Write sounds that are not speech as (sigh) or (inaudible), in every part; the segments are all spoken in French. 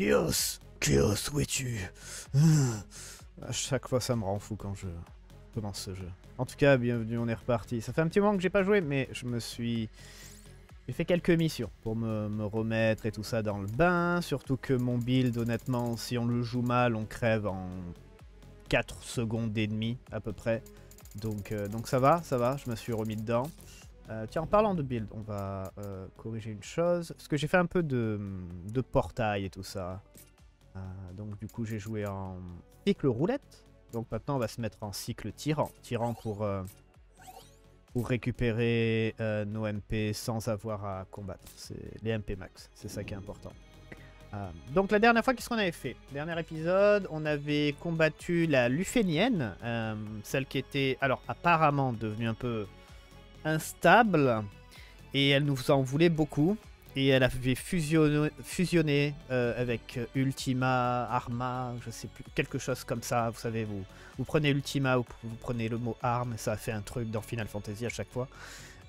Chaos Chaos, où es-tu? À chaque fois, ça me rend fou quand je commence ce jeu. En tout cas, bienvenue, on est reparti. Ça fait un petit moment que j'ai pas joué, mais je me suis... J'ai fait quelques missions pour me, me, remettre et tout ça dans le bain. Surtout que mon build, honnêtement, si on le joue mal, on crève en 4 secondes et demie à peu près. Euh, donc ça va, ça va, je me suis remis dedans. Euh, tiens, en parlant de build, on va euh, corriger une chose. Parce que j'ai fait un peu de, portail et tout ça. Euh, donc du coup, j'ai joué en cycle roulette. Donc maintenant, on va se mettre en cycle tyran. Tyran pour, pour récupérer nos MP sans avoir à combattre. C'est les MP max, c'est ça qui est important. Donc la dernière fois, qu'est-ce qu'on avait fait? Dernier épisode, on avait combattu la Lufénienne, celle qui était, alors apparemment devenue un peu instable, et elle nous en voulait beaucoup, et elle avait fusionné, fusionné euh, avec Ultima, Arma, je sais plus, quelque chose comme ça, vous savez, vous, vous prenez Ultima, vous, vous prenez le mot arme, ça a fait un truc dans Final Fantasy à chaque fois.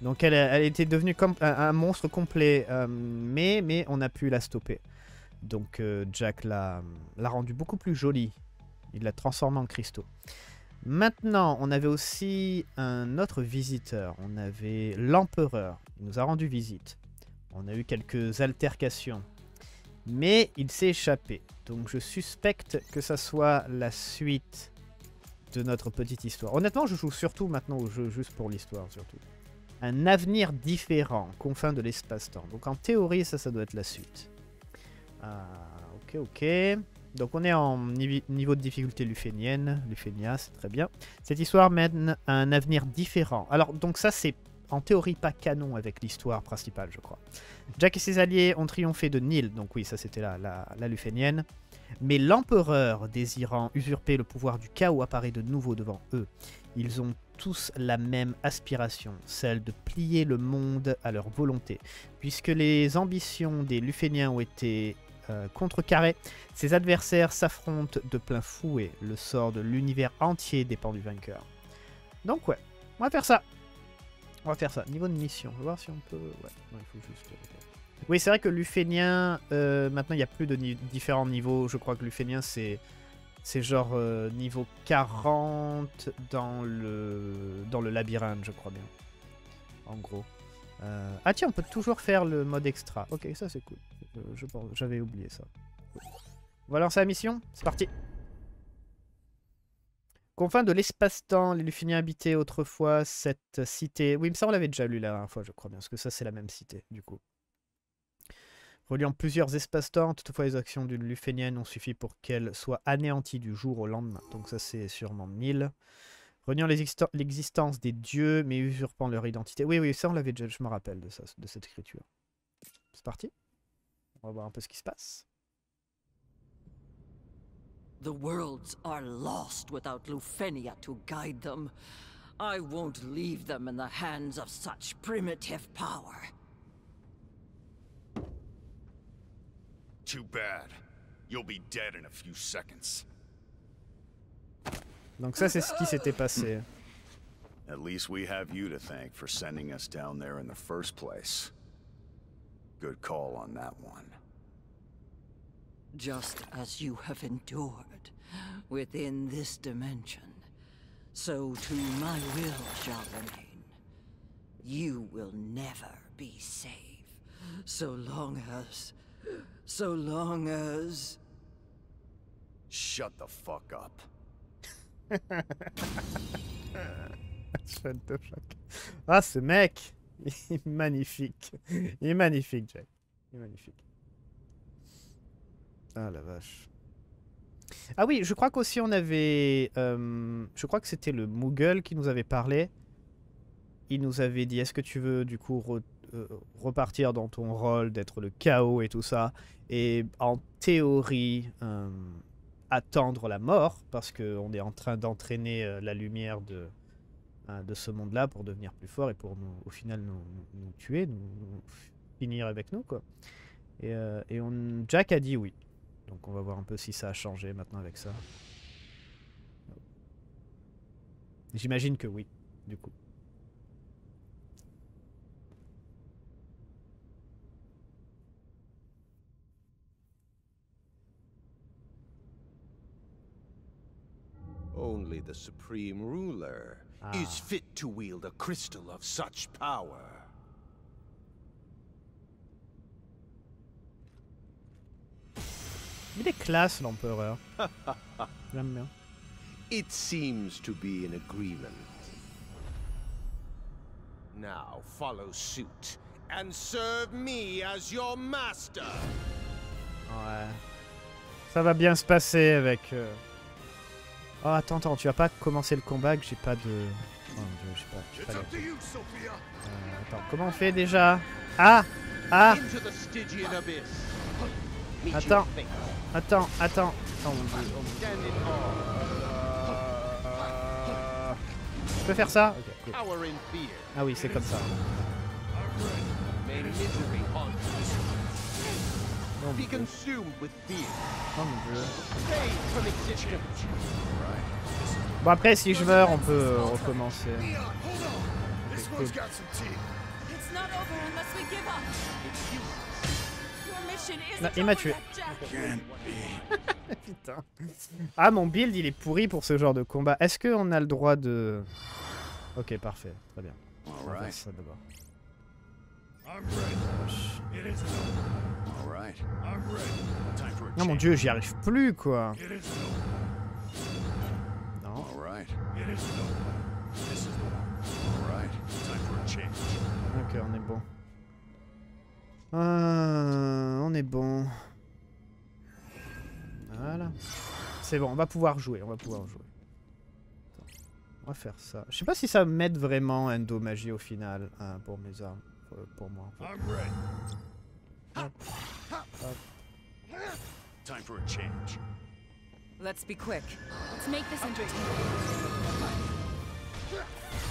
Donc elle, elle était devenue comme un, monstre complet, euh, mais, mais on a pu la stopper. Donc euh, Jack l'a rendu beaucoup plus jolie. Il l'a transformé en cristaux. Maintenant, on avait aussi un autre visiteur. On avait l'empereur. Il nous a rendu visite. On a eu quelques altercations. Mais il s'est échappé. Donc je suspecte que ça soit la suite de notre petite histoire. Honnêtement, je joue surtout maintenant au jeu juste pour l'histoire, surtout. Un avenir différent, confin de l'espace-temps. Donc en théorie, ça, ça doit être la suite. Ah, ok, ok. Donc on est en niveau de difficulté lufénienne. Lufénia, c'est très bien. Cette histoire mène à un avenir différent. Alors, donc ça, c'est en théorie pas canon avec l'histoire principale, je crois. Jack et ses alliés ont triomphé de Nil. Donc oui, ça c'était la, la, la lufénienne. Mais l'empereur, désirant usurper le pouvoir du chaos, apparaît de nouveau devant eux. Ils ont tous la même aspiration, celle de plier le monde à leur volonté. Puisque les ambitions des Luféniens ont été euh, contrecarrées, ces adversaires s'affrontent de plein fouet. Le sort de l'univers entier dépend du vainqueur. Donc ouais, on va faire ça. On va faire ça. Niveau de mission, on va voir si on peut... Ouais, non, il faut juste... Oui, c'est vrai que l'Ufénien, euh, maintenant il n'y a plus de ni différents niveaux. Je crois que l'Ufénien c'est... C'est genre euh, niveau 40 dans le, dans le labyrinthe, je crois bien. En gros. Euh... Ah tiens, on peut toujours faire le mode extra. Ok, ça c'est cool. Euh, j'avais oublié ça. On va mission. C'est parti. Confins de l'espace-temps, les Luféniens habitaient autrefois cette cité. Oui, mais ça on l'avait déjà lu la dernière fois, je crois bien, parce que ça c'est la même cité, du coup. Reliant plusieurs espaces-temps, toutefois les actions d'une Lufénienne ont suffi pour qu'elle soit anéantie du jour au lendemain. Donc ça c'est sûrement Nil. Reniant l'existence des dieux, mais usurpant leur identité. Oui, oui, ça on l'avait déjà, je me rappelle de, ça, de cette écriture. C'est parti. On va voir un peu ce qui se passe. The worlds are lost without Lufenia to guide them. I won't leave them in the hands of such primitive power. Too bad. You'll be dead in a few seconds. Donc ça c'est ce qui s'était passé. At least we have you to thank for sending us down there in the first place. Good call on that one. Just as you have endured within this dimension, so too my will shall remain. You will never be safe, so long as... so long as... Shut the fuck up. (laughs) Ah ce mec (laughs) Il est magnifique. Il est magnifique, Jack. Il est magnifique. Ah la vache. Ah oui, je crois qu'aussi on avait... Euh, je crois que c'était le Moogle qui nous avait parlé. Il nous avait dit, est-ce que tu veux du coup euh, repartir dans ton rôle d'être le chaos et tout ça? Et en théorie, euh, attendre la mort, parce qu'on est en train d'entraîner euh, la lumière de, de ce monde-là pour devenir plus fort et pour nous, au final nous, tuer, nous, finir avec nous. quoi. Et, euh, et Jack a dit oui. Donc on va voir un peu si ça a changé maintenant avec ça. J'imagine que oui, du coup. Only the Supreme Ruler is ah. fit to wield a crystal of such power. Il est classe l'empereur. J'aime bien. It seems to be an agreement. Now follow suit and serve me as your master. Ouais. Ça va bien se passer avec... euh, Oh attends, attends, tu vas pas commencer le combat que j'ai pas de... Oh mon dieu, j'ai pas... les- Euh, attends, comment on fait déjà? Ah! Ah! Attends. Attends, attends. Oh mon dieu, oh mon dieu. Je peux faire ça? Cool. Ah oui, c'est comme ça. Be consumed with fear. Oh. Bon après, si je meurs, on peut euh, recommencer. This cool. one's got some teeth. It's not over unless we give up. Your mission Non, isn't il m'a tué. Putain. Ah, mon build, il est pourri pour ce genre de combat. Est-ce qu'on a le droit de... Ok, parfait. Très bien. On va faire Alright, ça d'abord. Oh mon dieu, j'y arrive plus, quoi. Non. Ok, on est bon. Euh, on est bon. Voilà. C'est bon, on va pouvoir jouer, on va pouvoir jouer. On va faire ça. Je sais pas si ça m'aide vraiment endomagie au final hein, pour mes armes, pour, pour moi. en fait. I'm ready. Time for a change. Let's be quick. Let's make this entertaining.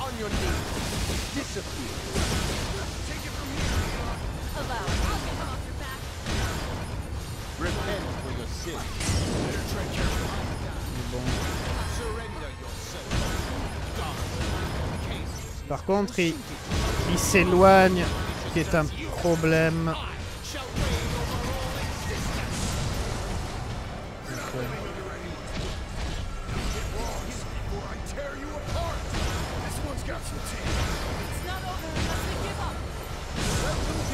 On your knees. Disappear. Allow. I'll get off your back. Repent for your sins. Mais bon. Surrender yourself. Par contre, il, il s'éloigne, qui est un problème.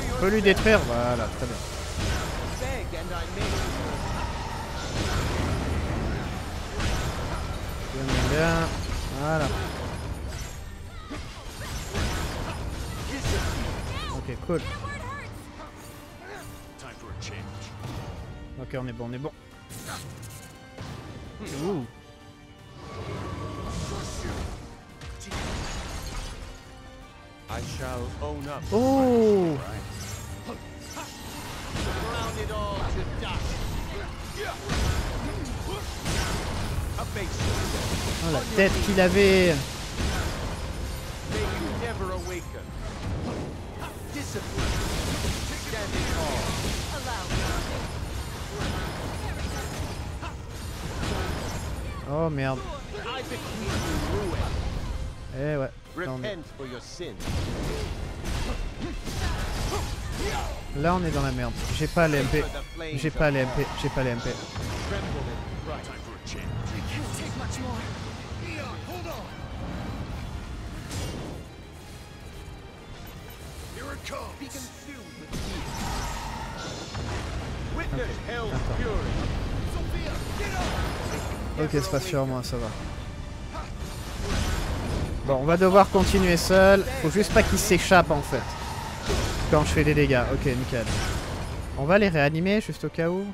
On peut lui détruire, voilà, très bien. Cool. Ok, on est bon, on est bon. Ouh. I shall own up. Oh. Oh, la tête qu'il avait Discipline. Oh merde. Eh ouais. Là on, est, Repent for your sins. là, on est dans la merde. J'ai pas les MP. For the flames J'ai pas les hell. MP. J'ai pas les Here it comes. Be consumed with fear. Witness hell's fury. Sophia, get up. Ok, c'est pas sur moi, ça va. Bon, on va devoir continuer seul. Faut juste pas qu'il s'échappe en fait. Quand je fais des dégâts. Ok, nickel. On va les réanimer juste au cas où.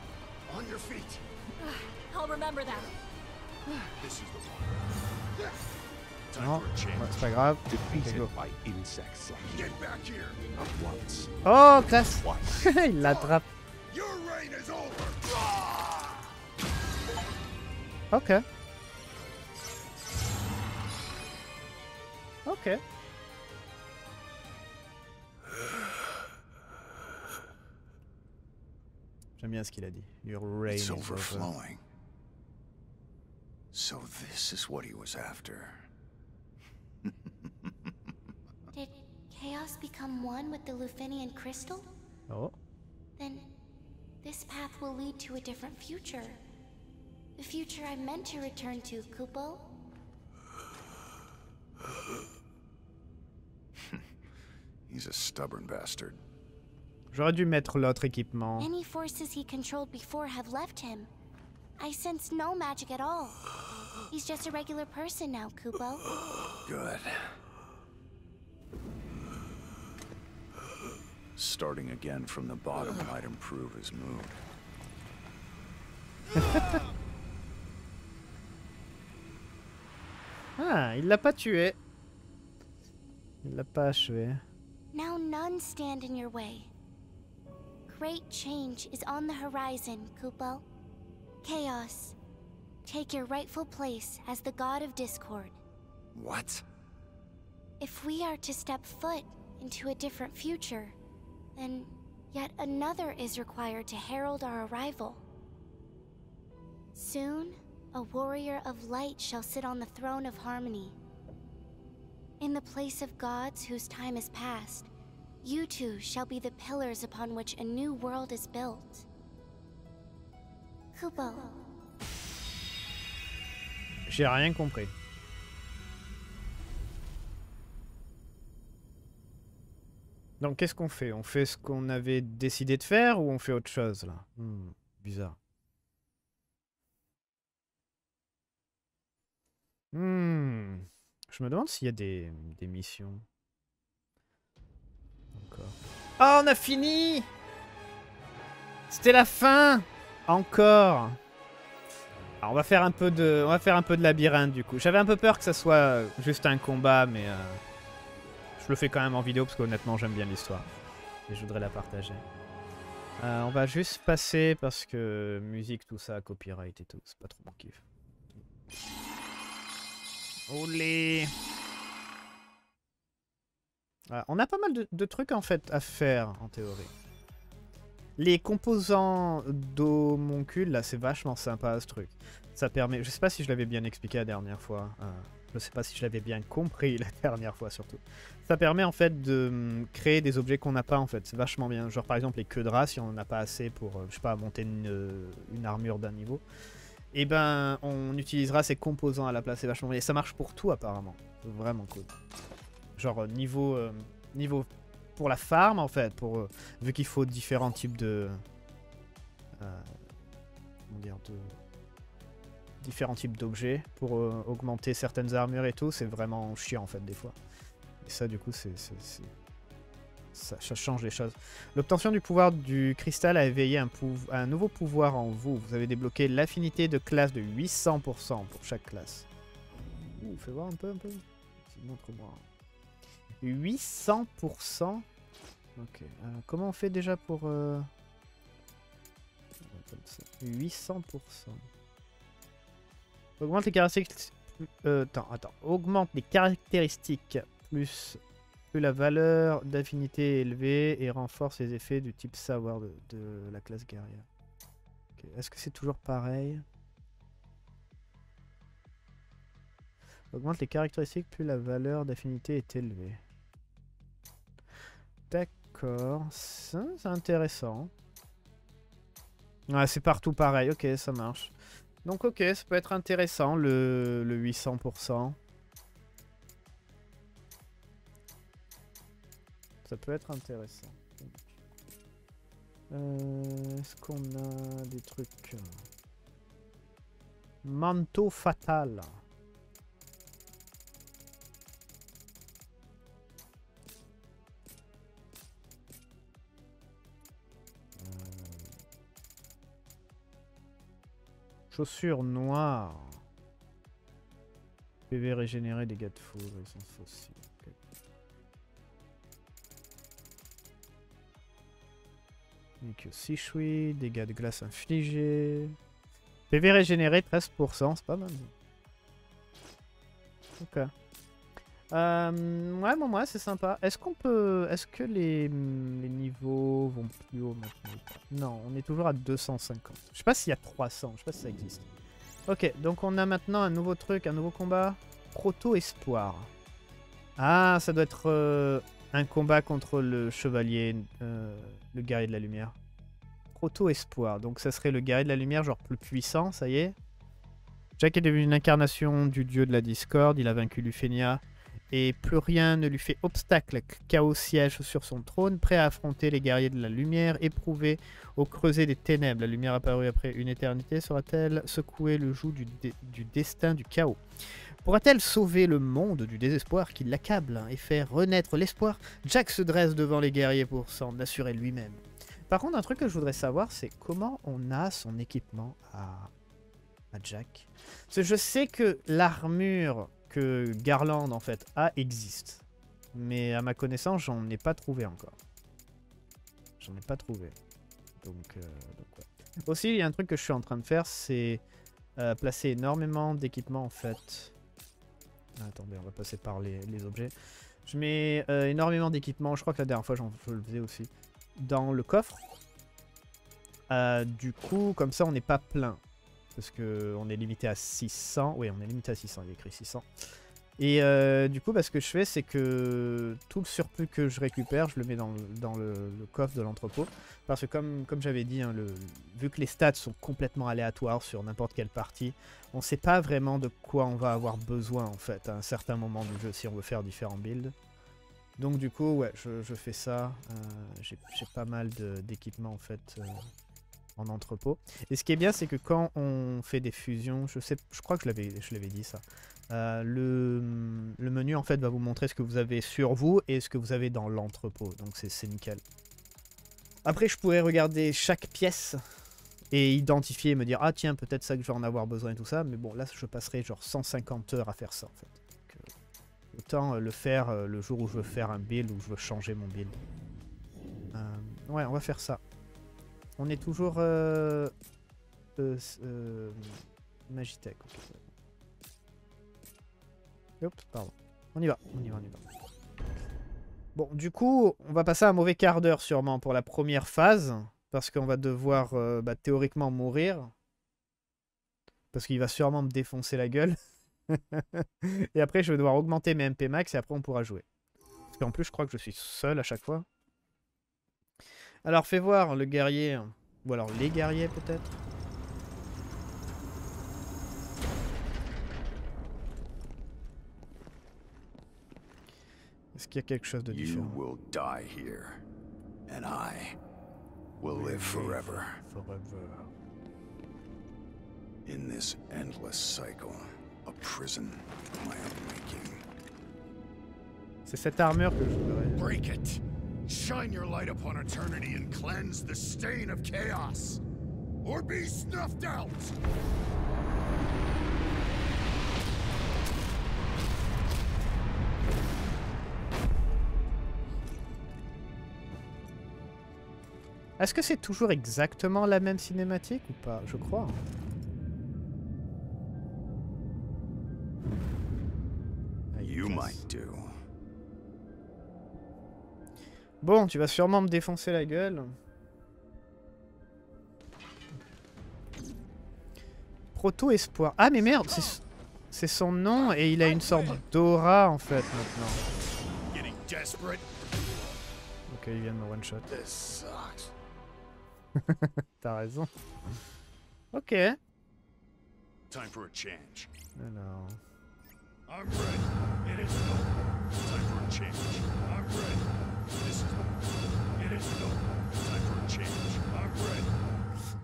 On your feet. I'll remember that. This is the one. Time Non, c'est pas grave. Go. Oh, classe. (laughs) Il l'attrape. Ok. Ok. J'aime bien ce qu'il a dit. Your It's is over. overflowing. So this is what he was after. Chaos become one with the Lufinian crystal? Oh. Then this path will lead to a different future. The future I meant to return to, Kupo. (laughs) He's a stubborn bastard. J'aurais dû mettre l'autre équipement. Any forces he controlled before have left him. I sense no magic at all. He's just a regular person now, Kupo. Good. Starting again from the bottom might improve his mood. (laughs) Ah, il l'a pas tué. Il l'a pas achevé. Now none stand in your way. Great change is on the horizon, Kupo. Chaos, take your rightful place as the god of discord. What? If we are to step foot into a different future, then yet another is required to herald our arrival. Soon, a warrior of light shall sit on the throne of harmony. In the place of gods whose time is past, you two shall be the pillars upon which a new world is built. Kubo, J'ai rien compris. Donc qu'est-ce qu'on fait? On fait ce qu'on avait décidé de faire ou on fait autre chose là? Hmm, Bizarre. Hmm. Je me demande s'il y a des, des missions. Encore. Oh, on a fini C'était la fin Encore alors on va faire un peu de, on va faire un peu de labyrinthe du coup. J'avais un peu peur que ça soit juste un combat, mais euh, je le fais quand même en vidéo parce qu'honnêtement j'aime bien l'histoire et je voudrais la partager. Euh, on va juste passer parce que musique, tout ça, copyright et tout, c'est pas trop mon kiff. Olé Voilà, On a pas mal de, de trucs en fait à faire en théorie. Les composants d'homoncule, là, c'est vachement sympa ce truc. Ça permet. Je sais pas si je l'avais bien expliqué la dernière fois. euh, je sais pas si je l'avais bien compris (laughs) la dernière fois surtout. Ça permet en fait de hum, créer des objets qu'on n'a pas en fait. C'est vachement bien. Genre par exemple les queues de rat, si on en a pas assez pour, euh, je sais pas, monter une, euh, armure d'un niveau. Et ben on utilisera ces composants à la place. C'est vachement bien. Et ça marche pour tout apparemment. Vraiment cool. Genre euh, niveau niveau pour la farm en fait, pour vu qu'il faut différents types de comment dire de différents types d'objets pour euh, augmenter certaines armures et tout, c'est vraiment chiant en fait des fois. Et ça du coup c'est ça, change les choses. L'obtention du pouvoir du cristal a éveillé un, nouveau pouvoir en vous. Vous avez débloqué l'affinité de classe de 800% pour chaque classe. Ouh, fais voir un peu, un peu. Montre-moi. 800% Ok. euh, comment on fait déjà pour... euh, comme ça. 800%. Augmente les caractéristiques... Euh. Augmente les caractéristiques plus, la valeur d'affinité est élevée et renforce les effets du type savoir de, la classe guerrière. Est-ce que c'est toujours pareil? Augmente les caractéristiques plus la valeur d'affinité est élevée. D'accord, c'est intéressant. Ouais, c'est partout pareil, ok, ça marche. Donc ok, ça peut être intéressant le, le 800%. Ça peut être intéressant. Euh, Est-ce qu'on a des trucs? Manteau fatal. Chaussures noires. PV régénéré, dégâts de foudre, essence fossile. ok. Nikyo Sishui, dégâts de glace infligés. PV régénéré, 13%, c'est pas mal. Ok. Euh, ouais, bon, ouais, c'est sympa. Est-ce qu'on peut... Est-ce que les, les niveaux vont plus haut maintenant Non, on est toujours à 250. Je sais pas s'il y a 300, je sais pas si ça existe. Ok, donc on a maintenant un nouveau truc, un nouveau combat. Proto-espoir. Ah, ça doit être euh, un combat contre le chevalier, euh, le guerrier de la lumière. Proto-espoir, donc ça serait le guerrier de la lumière, genre plus puissant, ça y est. Jack est devenu une incarnation du dieu de la discorde, il a vaincu Lufenia et plus rien ne lui fait obstacle. Chaos siège sur son trône, prêt à affronter les guerriers de la lumière, éprouvé au creuset des ténèbres. La lumière apparue après une éternité sera-t-elle secouer le joug du, destin du chaos? Pourra-t-elle sauver le monde du désespoir qui l'accable et faire renaître l'espoir? Jack se dresse devant les guerriers pour s'en assurer lui-même. Par contre, un truc que je voudrais savoir, c'est comment on a son équipement à, à Jack? Je sais que l'armure que Garland en fait a existe. Mais à ma connaissance, j'en ai pas trouvé encore. J'en ai pas trouvé. Donc, euh. Aussi, il y a un truc que je suis en train de faire, c'est euh, placer énormément d'équipements en fait. Ah, attendez, on va passer par les, objets. Je mets euh, énormément d'équipements, je crois que la dernière fois j'en faisais aussi, dans le coffre. Du coup, comme ça on n'est pas plein. Parce que on est limité à 600. Oui, on est limité à 600, il est écrit 600. Et euh, du coup, bah, ce que je fais, c'est que tout le surplus que je récupère, je le mets dans le, coffre de l'entrepôt. Parce que comme, comme j'avais dit, hein, vu que les stats sont complètement aléatoires sur n'importe quelle partie, on sait pas vraiment de quoi on va avoir besoin en fait à un certain moment du jeu si on veut faire différents builds. Donc du coup, ouais, je, fais ça. Euh, J'ai pas mal d'équipements en fait euh, en entrepôt. Et ce qui est bien, c'est que quand on fait des fusions, je sais, je crois que je l'avais dit ça. euh, le, menu en fait va vous montrer ce que vous avez sur vous et ce que vous avez dans l'entrepôt. Donc c'est nickel. Après, je pourrais regarder chaque pièce et identifier et me dire ah tiens peut-être ça que je vais en avoir besoin et tout ça. Mais bon là, je passerai genre 150 heures à faire ça en fait. Euh, autant euh, le faire le jour où je veux faire un build ou je veux changer mon build. Ouais, on va faire ça. On est toujours euh, euh, euh, Magitech. pardon. On y va, on y va, on y va. Bon, du coup, on va passer un mauvais quart d'heure sûrement pour la première phase. Parce qu'on va devoir euh, bah, théoriquement mourir. Parce qu'il va sûrement me défoncer la gueule. (laughs) et après, je vais devoir augmenter mes MP max et après, on pourra jouer. Parce qu'en plus, je crois que je suis seul à chaque fois. Alors, fais voir le guerrier. Ou alors les guerriers, peut-être. Est-ce qu'il y a quelque chose de You différent? will die here, and I will live forever Forever. in this endless cycle, a prison of my own making. C'est cette armure que je voudrais. Break it! Shine your light upon eternity and cleanse the stain of chaos! Or be snuffed out! Est-ce que c'est toujours exactement la même cinématique ou pas? Je crois. You might do. Bon, tu vas sûrement me défoncer la gueule. Proto Espoir. Ah mais merde, c'est c'est son nom et il a une sorte d'aura en fait maintenant. Getting desperate? Ok, il vient de me one shot. This sucks. (laughs) T'as raison. Ok. Time for a change. Alors. I'm ready. It is. Time for a change. I'm ready.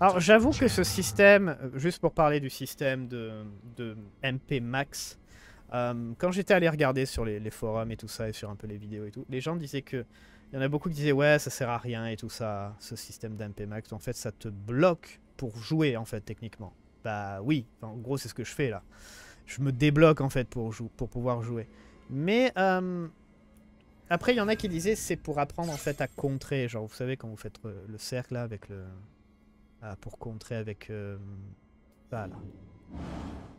Alors j'avoue que ce système, euh, juste pour parler du système de, MP Max, euh, quand j'étais allé regarder sur les, forums et tout ça, et sur un peu les vidéos et tout, les gens disaient que... Il y en a beaucoup qui disaient ouais ça sert à rien et tout ça, ce système d'MP Max. En fait ça te bloque pour jouer en fait techniquement. Bah oui, en gros c'est ce que je fais là. Je me débloque en fait pour, pour pouvoir jouer. Mais euh, après il y en a qui disaient c'est pour apprendre en fait à contrer. Genre vous savez quand vous faites euh, le cercle là avec le... Ah, pour contrer avec... euh, voilà.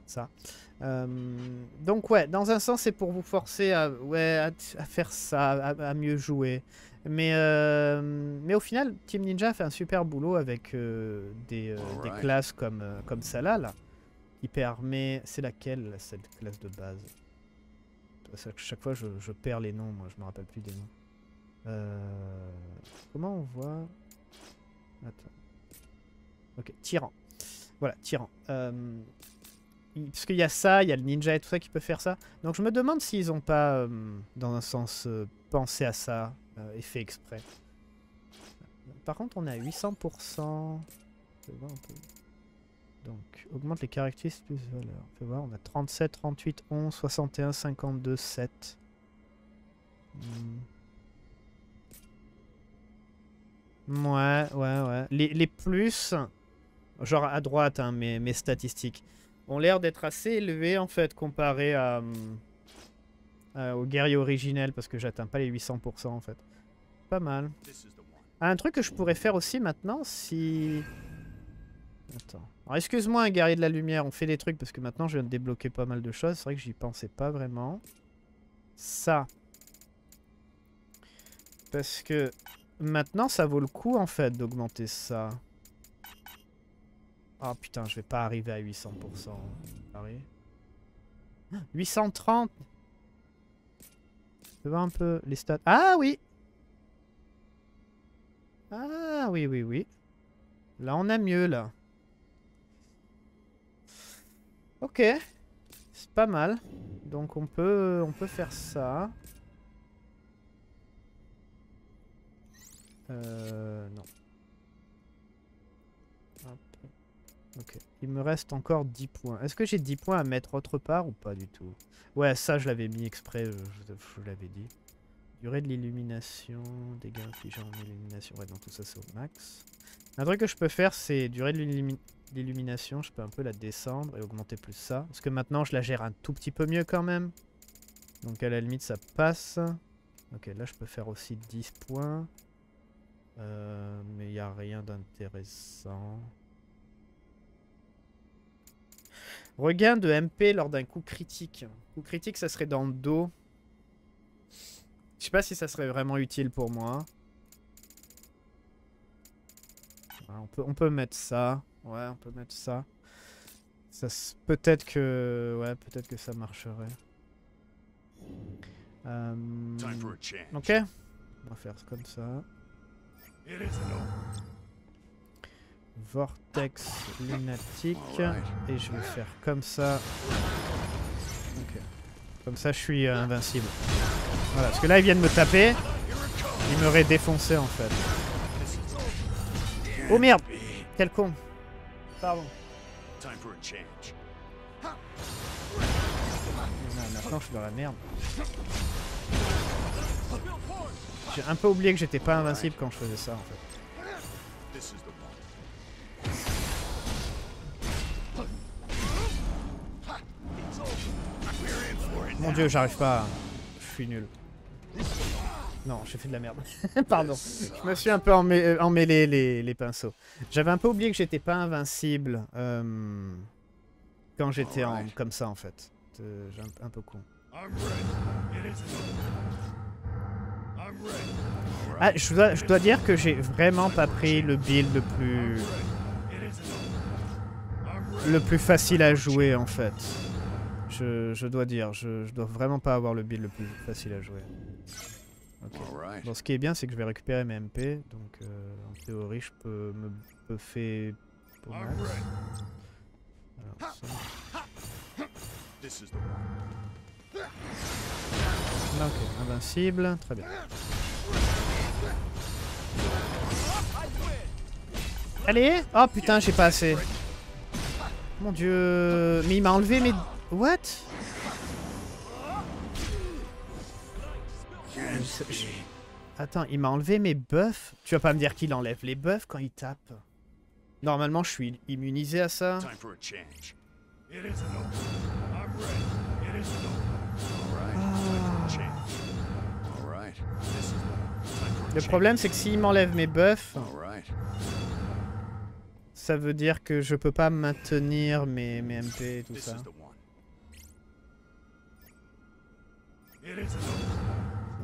Ça. Euh, donc ouais, dans un sens c'est pour vous forcer à, ouais, à, faire ça, à, à mieux jouer. Mais, euh, mais au final, Team Ninja fait un super boulot avec des, classes comme, comme celle-là. Là. Permet... C'est laquelle, là, cette classe de base? Chaque fois, je, perds les noms, moi, je me rappelle plus des noms. Euh, Comment on voit... Attends. Ok, tyran. Voilà, tyran. Euh, parce qu'il y a ça, il y a le ninja et tout ça qui peut faire ça. Donc je me demande s'ils ont pas, euh, dans un sens, pensé à ça et fait exprès. Par contre, on est à 800%. Fais voir un peu. Donc, augmente les caractéristiques plus valeur. Fais voir, on a 37, 38, 11, 61, 52, 7. Hmm. Ouais, ouais, ouais. Les, les plus, genre à droite, hein, mes, mes statistiques, ont l'air d'être assez élevés en fait comparé à, hum, à- au guerrier originel parce que j'atteins pas les 800% en fait. Pas mal. Un truc que je pourrais faire aussi maintenant, si... Attends. Excuse-moi, un guerrier de la lumière, on fait des trucs parce que maintenant je viens de débloquer pas mal de choses. C'est vrai que j'y pensais pas vraiment. Ça. Parce que maintenant, ça vaut le coup, en fait, d'augmenter ça. Oh putain, je vais pas arriver à 800%. Pareil. 830 Je voir un peu les stats? Ah oui Ah oui, oui, oui. Là, on a mieux, là. Ok. C'est pas mal. Donc, on peut, on peut faire ça. Euh, non. Hop. Ok. Il me reste encore 10 points. Est-ce que j'ai 10 points à mettre autre part ou pas du tout? Ouais, ça, je l'avais mis exprès, je, je- je l'avais dit. Durée de l'illumination, dégâts infligés en illumination. Ouais, non, tout ça, c'est au max. Un truc que je peux faire, c'est durée de l'illumi- l'illumination. Je peux un peu la descendre et augmenter plus ça. Parce que maintenant, je la gère un tout petit peu mieux quand même. Donc, à la limite, ça passe. Ok, là, je peux faire aussi 10 points. Euh, mais il n'y a rien d'intéressant. Regain de MP lors d'un coup critique. Coup critique, ça serait dans le dos. Je sais pas si ça serait vraiment utile pour moi. On peut mettre ça. Ouais, on peut mettre ça. ça peut-être que... Ouais, peut-être que ça marcherait. Euh. Ok. On va faire comme ça. Vortex lunatique. Et je vais faire comme ça. Ok. Comme ça, je suis euh, invincible. Voilà, parce que là, ils viennent me taper. Ils m'auraient défoncé, en fait. Oh merde Quel con Pardon. Time for a change. Non, maintenant, je suis dans la merde. J'ai un peu oublié que j'étais pas invincible quand je faisais ça, en fait. Mon dieu, j'arrive pas. Je suis nul. Non, j'ai fait de la merde. (laughs) Pardon. Je me suis un peu euh, emmêlé les, les pinceaux. J'avais un peu oublié que j'étais pas invincible euh, quand j'étais en, comme ça en fait. Euh, J'ai un, un peu con. Ah, je dois, je dois dire que j'ai vraiment pas pris le build le plus, le plus facile à jouer en fait. Je, je dois dire, je, je dois vraiment pas avoir le build le plus facile à jouer. Ok. All right. Bon, ce qui est bien, c'est que je vais récupérer mes MP, donc euh, en théorie, je peux me buffer pour max. Alors, ça. Là, ok, invincible, très bien. Allez Oh putain, j'ai pas assez. Mon dieu, mais il m'a enlevé mes... What? Attends, il m'a enlevé mes buffs Tu vas pas me dire qu'il enlève les buffs quand il tape Normalement, je suis immunisé à ça. Time for a change. It isn't over. I'm ready. It isn't over. All right. Time for a change. All right. This is the one. Time for a Le problème, c'est que s'il m'enlève mes buffs, ça veut dire que je peux pas maintenir mes, mes MP et tout ça.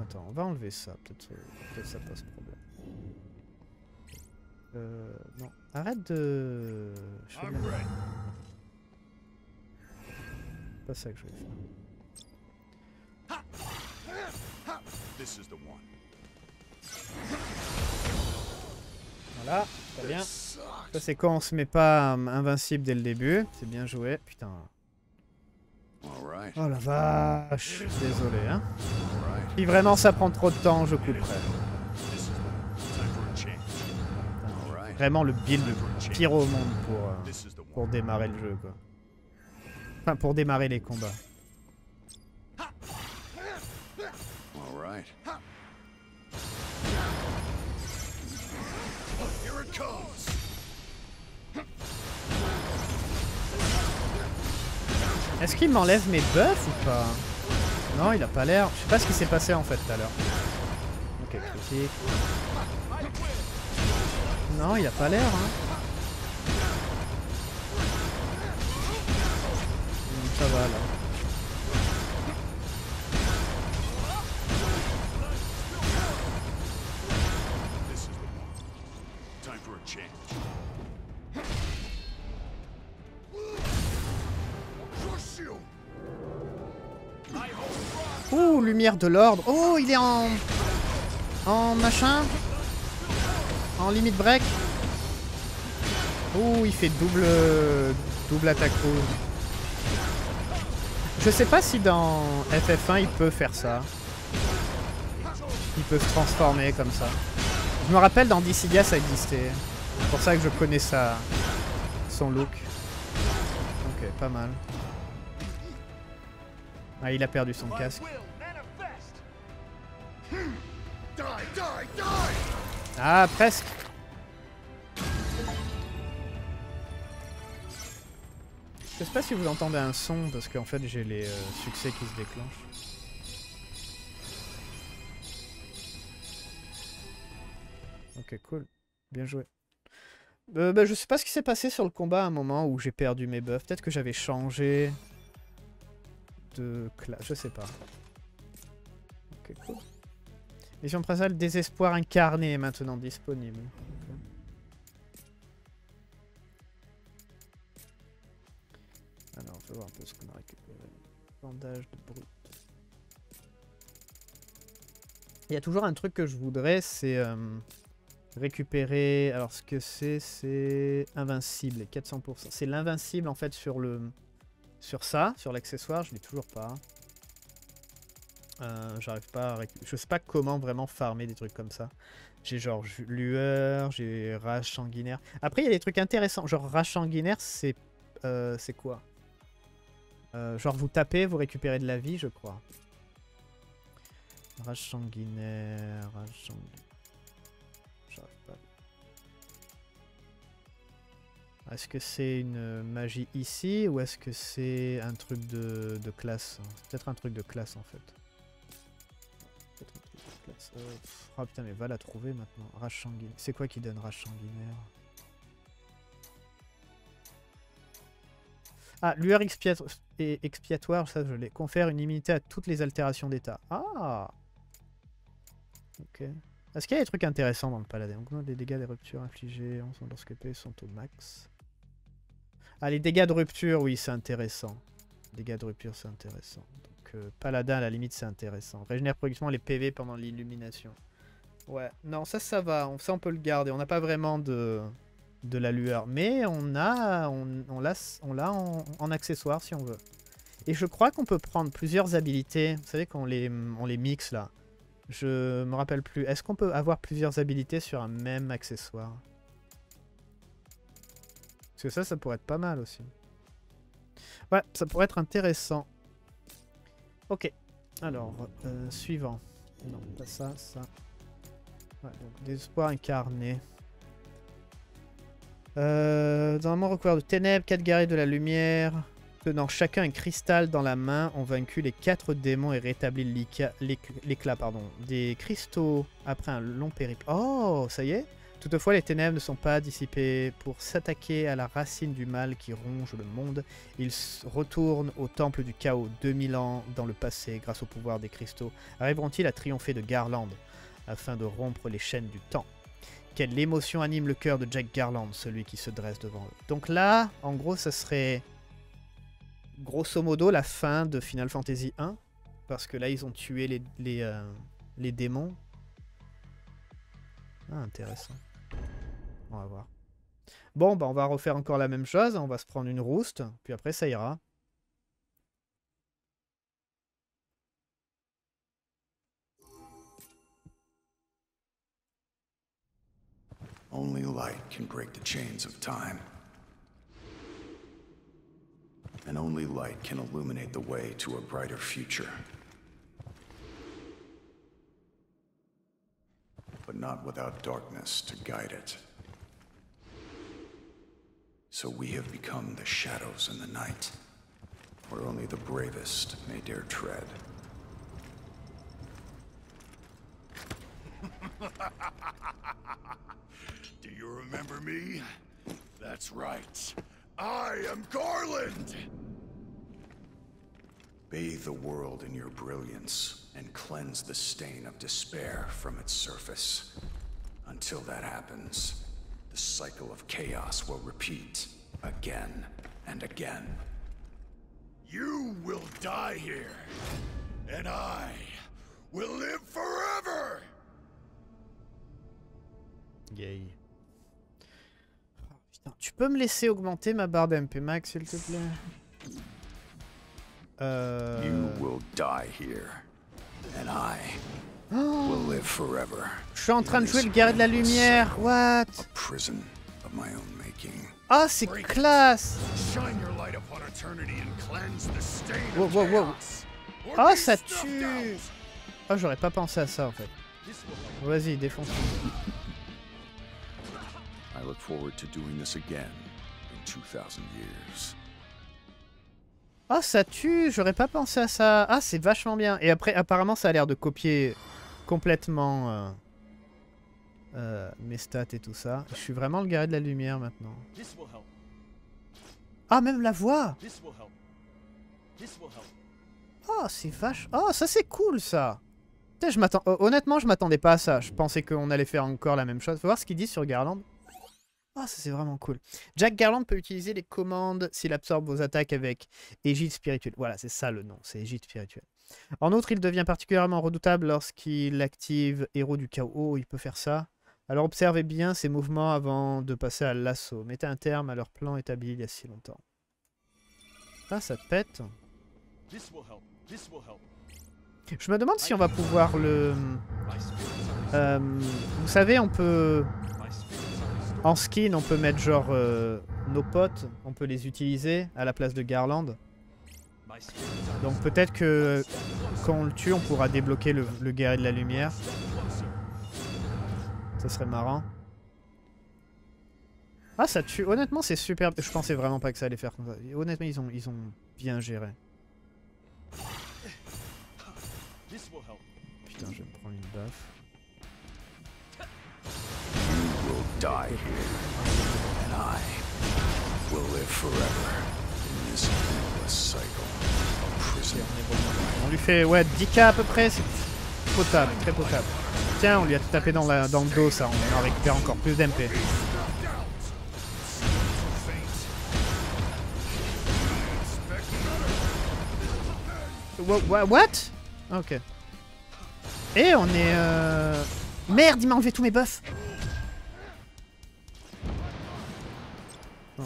Attends, on va enlever ça. Peut-être euh, peut-être ça pose problème. Euh, non. Arrête de... Je fais pas ça que je voulais faire. This is the one. Voilà, très bien. Ça c'est quand on se met pas euh, invincible dès le début. C'est bien joué. Putain. Oh la vache. Désolé, hein. Si vraiment ça prend trop de temps, je couperai. Vraiment le build le pire au monde pour, euh, pour démarrer le jeu, quoi. Enfin, pour démarrer les combats. Est-ce qu'il m'enlève mes buffs ou pas? Non, il a pas l'air. Je sais pas ce qui s'est passé en fait tout à l'heure. Ok. Non, il a pas l'air. Hein. Ça va là. Lumière de l'ordre. Oh, il est en. En machin. En limite break. Ouh, il fait double. Double attaque rouge. Je sais pas si dans FF1 il peut faire ça. Il peut se transformer comme ça. Je me rappelle dans Dissidia ça existait. C'est pour ça que je connais sa... son look. Ok, pas mal. Ah, il a perdu son casque. Ah, presque. Je sais pas si vous entendez un son parce qu'en fait j'ai les euh, succès qui se déclenchent. Ok, cool. Bien joué. Euh, bah, je sais pas ce qui s'est passé sur le combat à un moment où j'ai perdu mes buffs. Peut-être que j'avais changé de classe. Je sais pas. Ok, cool. Mission principale, désespoir incarné est maintenant disponible. Alors, on va voir un peu ce qu'on a récupéré. Bandage de brut. Il y a toujours un truc que je voudrais, c'est euh, récupérer. Alors, ce que c'est, c'est invincible, 400%. C'est l'invincible en fait sur le, sur ça, sur l'accessoire. Je l'ai toujours pas. Euh, J'arrive pas à Je sais pas comment vraiment farmer des trucs comme ça. J'ai genre lueur, j'ai rage sanguinaire. Après, il y a des trucs intéressants. Genre rage sanguinaire, c'est euh, c'est quoi? Euh, Genre vous tapez, vous récupérez de la vie, je crois. Rage sanguinaire, rage sanguinaire. Est-ce que c'est une magie ici ou est-ce que c'est un truc de, de classe? Peut-être un truc de classe en fait. Euh, pff, Ah putain mais va la trouver maintenant. Rage. C'est quoi qui donne rage sanguinaire Ah, lueur expiatoire, ça je l'ai. Confère une immunité à toutes les altérations d'état. Ah Ok. Est-ce qu'il y a des trucs intéressants dans le paladin? Donc, les dégâts des ruptures infligés lorsque P sont au max. Ah, les dégâts de rupture, oui, c'est intéressant. Dégâts de rupture, c'est intéressant. Paladin, à la limite, c'est intéressant. Régénère progressivement les PV pendant l'illumination. Ouais, non, ça, ça va. On, ça, on peut le garder. On n'a pas vraiment de, de la lueur. Mais on a, on, on l'a en, en accessoire, si on veut. Et je crois qu'on peut prendre plusieurs habilités. Vous savez qu'on les, on les mixe, là. Je me rappelle plus. Est-ce qu'on peut avoir plusieurs habilités sur un même accessoire? Parce que ça, ça pourrait être pas mal aussi. Ouais, ça pourrait être intéressant. Ok. Alors, euh, suivant. Non, pas ça, ça. Ouais, donc désespoir incarné. Euh, dans un monde recouvert de ténèbres, quatre guerriers de la lumière, tenant chacun un cristal dans la main, ont vaincu les quatre démons et rétabli l'éclat pardon, des cristaux après un long périple. Oh, ça y est Toutefois, les ténèbres ne sont pas dissipées. Pour s'attaquer à la racine du mal qui ronge le monde, ils retournent au temple du chaos 2000 ans dans le passé grâce au pouvoir des cristaux. Arriveront-ils à triompher de Garland afin de rompre les chaînes du temps? Quelle émotion anime le cœur de Jack Garland, celui qui se dresse devant eux Donc là, en gros, ça serait grosso modo la fin de Final Fantasy 1 parce que là, ils ont tué les, euh, les démons. Ah, intéressant. On va voir. Bon, bah on va refaire encore la même chose. On va se prendre une rouste, puis après ça ira. Only light can break the chains of time. And only light can illuminate the way to a brighter future. But not without darkness to guide it. So we have become the shadows in the night, where only the bravest may dare tread. (laughs) Do you remember me? That's right. I am Garland! Bathe the world in your brilliance and cleanse the stain of despair from its surface. Until that happens, the cycle of chaos will repeat again and again. You will die here, and I will live forever! Yay. Oh, putain, tu peux me laisser augmenter ma barre d'MP max, s'il te plaît live forever. Je suis en train de jouer le guerrier de la lumière, what? A prison of my own making. Ah, c'est classe Shine your light upon eternity and cleanse the stain Wow, of wow, Ah, be ça tue. Ah, j'aurais pas pensé à ça, en fait. Vas-y, défonce. I look forward to doing this again in 2000 years. Ah, ça tue J'aurais pas pensé à ça. Ah, c'est vachement bien. Et après, apparemment, ça a l'air de copier complètement euh, euh, mes stats et tout ça. Je suis vraiment le guerrier de la lumière maintenant. Ah, même la voix. Oh, c'est vache. Oh, ça c'est cool ça. Putain, je m'attends. oh, honnêtement, je m'attendais pas à ça. Je pensais qu'on allait faire encore la même chose. Faut voir ce qu'il dit sur Garland. Ah, ça c'est vraiment cool. Jack Garland peut utiliser les commandes s'il absorbe vos attaques avec Égide spirituelle. Voilà, c'est ça le nom, c'est Égide spirituelle. En outre, il devient particulièrement redoutable lorsqu'il active Héros du chaos. Oh, il peut faire ça. Alors observez bien ses mouvements avant de passer à l'assaut. Mettez un terme à leur plan établi il y a si longtemps. Ah, ça pète. This will help. This will help. Je me demande si on va pouvoir le... Euh, vous savez, on peut... En skin, on peut mettre genre euh, nos potes, on peut les utiliser à la place de Garland. Donc peut-être que quand on le tue, on pourra débloquer le, le guerrier de la lumière. Ça serait marrant. Ah, ça tue. Honnêtement, c'est super. Je pensais vraiment pas que ça allait faire comme ça. Honnêtement, ils ont, ils ont bien géré. Putain, je vais me prendre une baffe. Die here, and I will live forever in this endless cycle of. On lui fait, ouais, 10k à peu près. C'est potable, très potable. Tiens, on lui a tapé dans, la, dans le dos, ça. On en récupère encore plus d'MP. Wha- wha- What? Ok. Et on est... Euh... Merde, il m'a enlevé tous mes buffs Non.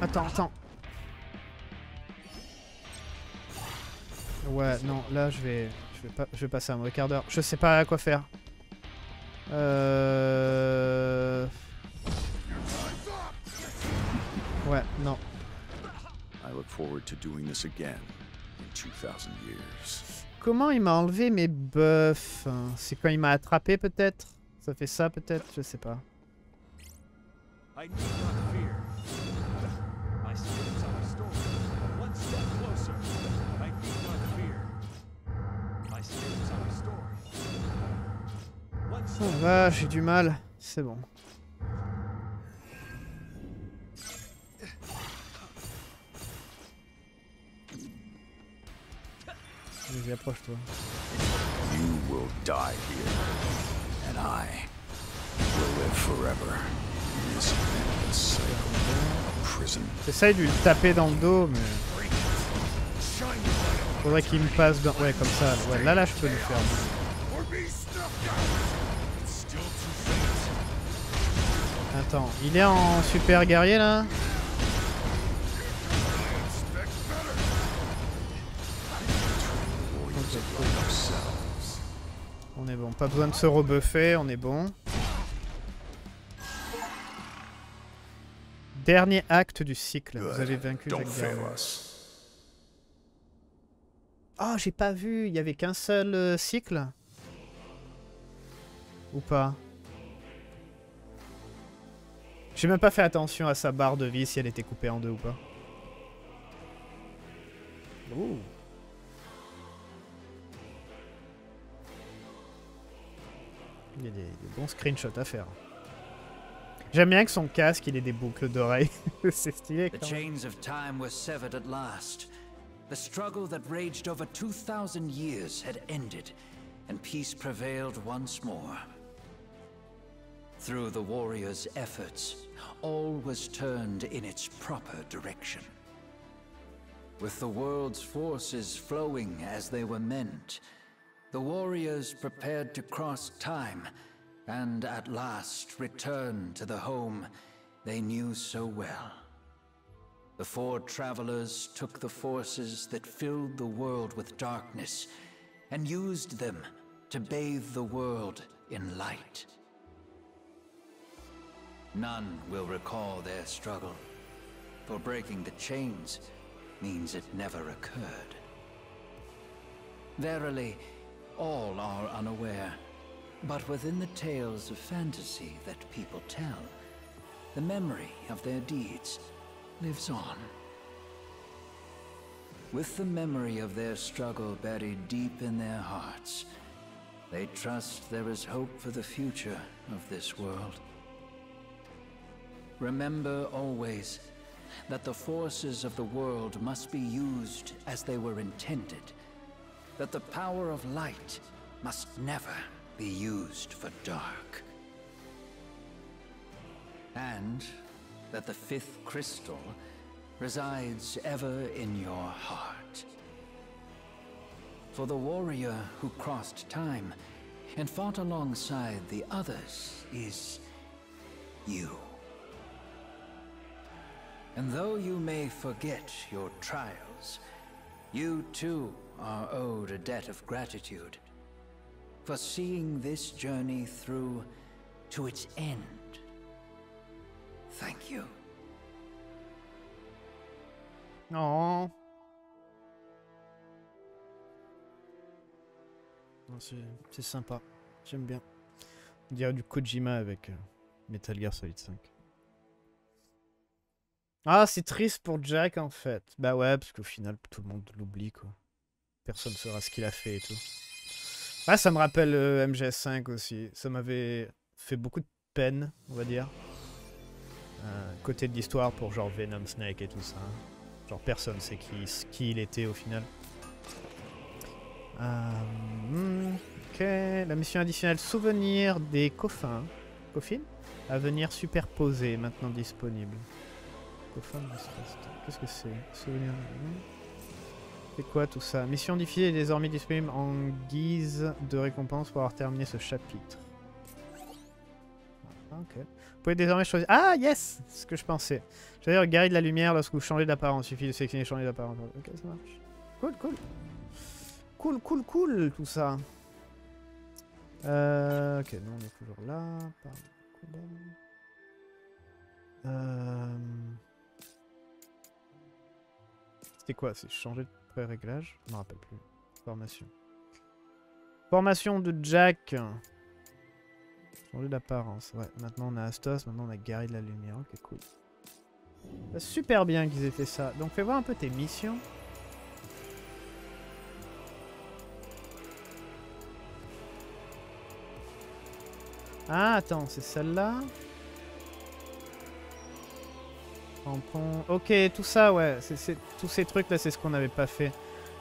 Attends, attends. Ouais, non, là je vais... Je vais, pas, je vais passer un mauvais quart d'heure. Je sais pas quoi faire. Euh... Ouais, non. I look forward to doing this again in 2000 years. Comment il m'a enlevé mes buffs hein? C'est quand il m'a attrapé peut-être? Ça fait ça peut-être? Je sais pas. I need not fear. My spirits are restored. One step closer. I need not fear. My spirits are restored. One Oh step va, j'ai du mal. C'est bon. Vas-y, approche-toi. You will die here, and I will live forever J'essaye de lui taper dans le dos, mais... Faudrait qu'il me passe dans... Ouais, comme ça. Ouais, là, là, je peux lui faire. Attends, il est en super guerrier, là? On est bon. Pas besoin de se rebuffer, on est bon. Dernier acte du cycle. Vous avez vaincu. Oh, j'ai pas vu. Il y avait qu'un seul euh, cycle Ou pas J'ai même pas fait attention à sa barre de vie, si elle était coupée en deux ou pas. Ouh. Il y a des, des bons screenshots à faire. J'aime bien que son casque, il ait des boucles d'oreilles. (laughs) C'est stylé The quand même. chains of time were severed at last. The struggle that raged over 2,000 years had ended, and peace prevailed once more. Through the warriors' efforts, all was turned in its proper direction. With the world's forces flowing as they were meant, the warriors prepared to cross time and at last return to the home they knew so well. The four travelers took the forces that filled the world with darkness and used them to bathe the world in light. None will recall their struggle, for breaking the chains means it never occurred. Verily, all are unaware, but within the tales of fantasy that people tell, the memory of their deeds lives on. With the memory of their struggle buried deep in their hearts, they trust there is hope for the future of this world. Remember always that the forces of the world must be used as they were intended, that the power of light must never be used for dark. And that the fifth crystal resides ever in your heart. For the warrior who crossed time and fought alongside the others is you. And though you may forget your trials, you too are owed a debt of gratitude for seeing this journey through to its end. Thank you. Non, c'est sympa. J'aime bien. On dirait du Kojima avec euh, Metal Gear Solid 5. Ah, c'est triste pour Jack en fait. Bah ouais, parce qu'au final, tout le monde l'oublie quoi. Personne ne saura ce qu'il a fait et tout. Ah, ça me rappelle euh, MGS5 aussi. Ça m'avait fait beaucoup de peine, on va dire. Euh, côté de l'histoire pour genre Venom Snake et tout ça. Genre personne sait qui, il était au final. Euh, hmm, ok, la mission additionnelle souvenir des coffins. Coffins À venir superposer, maintenant disponible. Coffin de stress. Qu'est-ce que c'est? Souvenir. C'est quoi tout ça? Mission difficile est désormais disponible en guise de récompense pour avoir terminé ce chapitre. Ah, ok. Vous pouvez désormais choisir. Ah, yes C'est ce que je pensais. C'est-à-dire guerrier de la lumière lorsque vous changez d'apparence. Il suffit de sélectionner changer d'apparence. Ok, ça marche. Cool, cool. Cool, cool, cool, tout ça. Euh, ok, nous on est toujours là. Euh... C'était quoi? C'est changer de pré-réglage Je me rappelle plus. Formation. Formation de Jack. Changer d'apparence. Ouais, maintenant on a Astos, maintenant on a Gary de la Lumière. Ok, cool. Super bien qu'ils aient fait ça. Donc fais voir un peu tes missions. Ah, attends, c'est celle-là Ok, tout ça, ouais. c'est- tous ces trucs-là, c'est ce qu'on n'avait pas fait.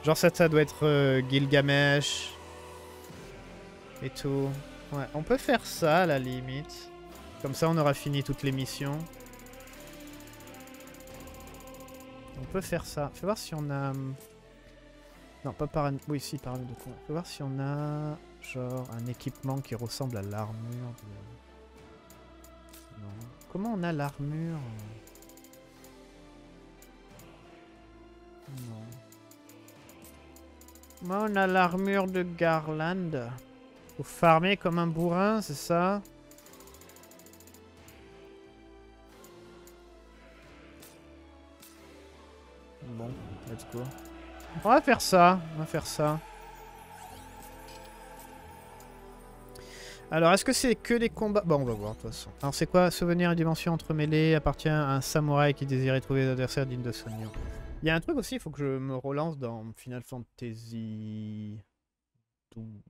Genre ça, ça doit être euh, Gilgamesh. Et tout. Ouais, on peut faire ça, à la limite. Comme ça, on aura fini toutes les missions. On peut faire ça. Fais voir si on a... hum, Non, pas par... Oui, si, par de quoi. Fais voir si on a... Genre, un équipement qui ressemble à l'armure de... Non. Comment on a l'armure Non. Comment on a l'armure de Garland Faut farmer comme un bourrin, c'est ça? Bon, let's go. On va faire ça, on va faire ça. Alors, est-ce que c'est que des combats? Bon, on va voir de toute façon. Alors, c'est quoi? Souvenir et dimension entremêlées appartient à un samouraï qui désirait trouver des adversaires dignes de son nom. Il y a un truc aussi, il faut que je me relance dans Final Fantasy 12.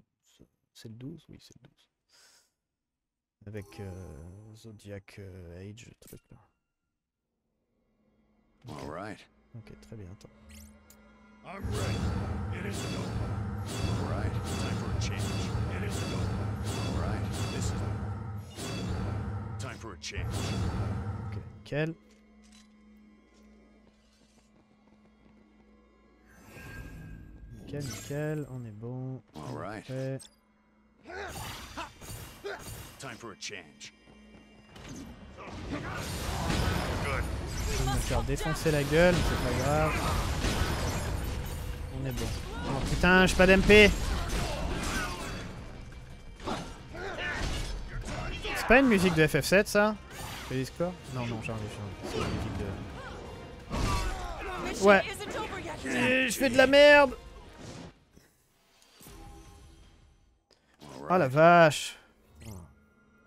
C'est le 12 Oui, c'est le 12. Avec euh, Zodiac euh, Age, le truc là. All right. Ok, très bien, attends. I'm ready. It. All right. Time for a change. It. All right. This is time for a change. Ok, nickel. Nickel, nickel, on est bon. All right. Prêt. Time for a change. Je vais me faire défoncer la gueule, mais c'est pas grave. On est bon. Oh putain, j'ai pas d'MP C'est pas une musique de FF7 ça? C'est Discord Non, non, j'ai envie, j'ai envie. C'est une musique de... Ouais. Je fais de la merde Oh la vache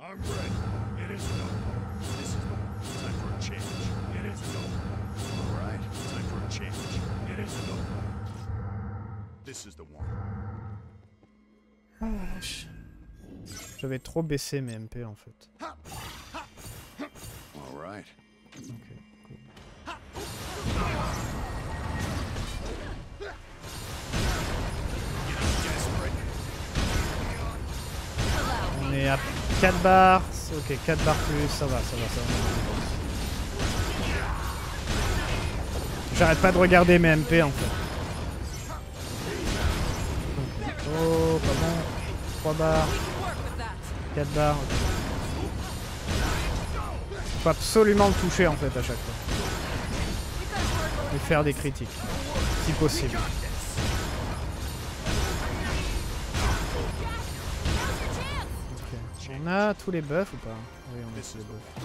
I'm ready. It isn't over. This is the time for a change. It isn't over. All right. Time for a change. It isn't over. This is the one. La vache. J'avais trop baissé mes MP en fait. All right. Ok, 4 bars. Ok, 4 bars plus, ça va, ça va, ça va. J'arrête pas de regarder mes MP en fait. Oh, pas bon. 3 bars, Work with that. 4 bars. ok. Faut absolument le toucher en fait à chaque fois. Et faire des critiques. Si possible. A tous les buffs ou pas Oui, on a tous les buffs.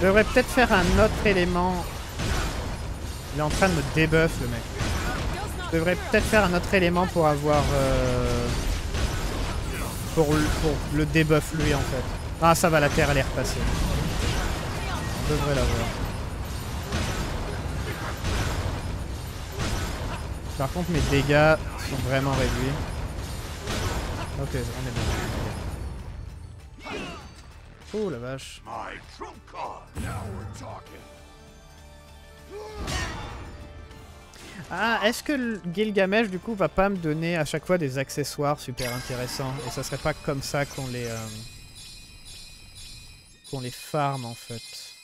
Je devrais peut-être faire un autre élément. Il est en train de me débuff le mec. Je devrais peut-être faire un autre élément pour avoir... euh, Pour, pour le débuff lui en fait. Ah ça va, la terre elle est repassée. On devrait l'avoir. Par contre mes dégâts sont vraiment réduits. Ok, on est bon. Oh la vache. Ah, est-ce que Gilgamesh du coup va pas me donner à chaque fois des accessoires super intéressants? Et ça serait pas comme ça qu'on les euh, qu'on les farm en fait.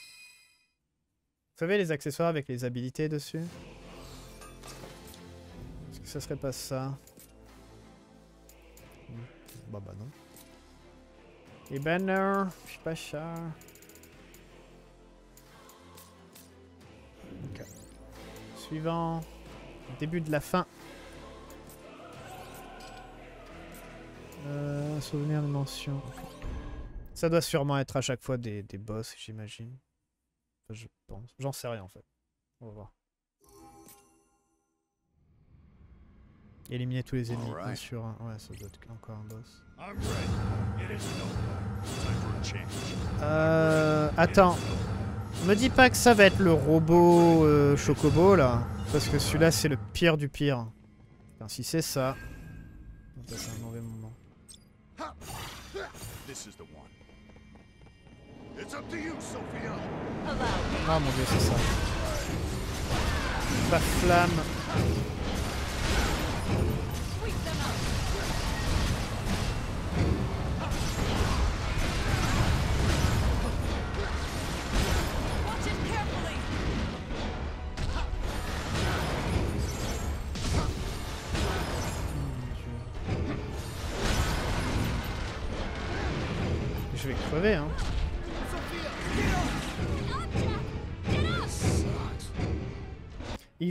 Vous savez les accessoires avec les habilités dessus? Est-ce que ça serait pas ça? Hmm. Bah bah non. Et ben non, je suis pas cher. Ok. Suivant. Début de la fin. Euh, souvenir de mention. Ça doit sûrement être à chaque fois des, des boss, j'imagine. Enfin, je pense. J'en sais rien en fait. On va voir. Éliminer tous les ennemis, bien sûr. hein. Ouais, ça doit être encore un boss. Euh, attends. Me dis pas que ça va être le robot euh, Chocobo là. Parce que celui-là c'est le pire du pire. Enfin, si c'est ça. Ça c'est un mauvais moment. Ah mon dieu, c'est ça. La flamme.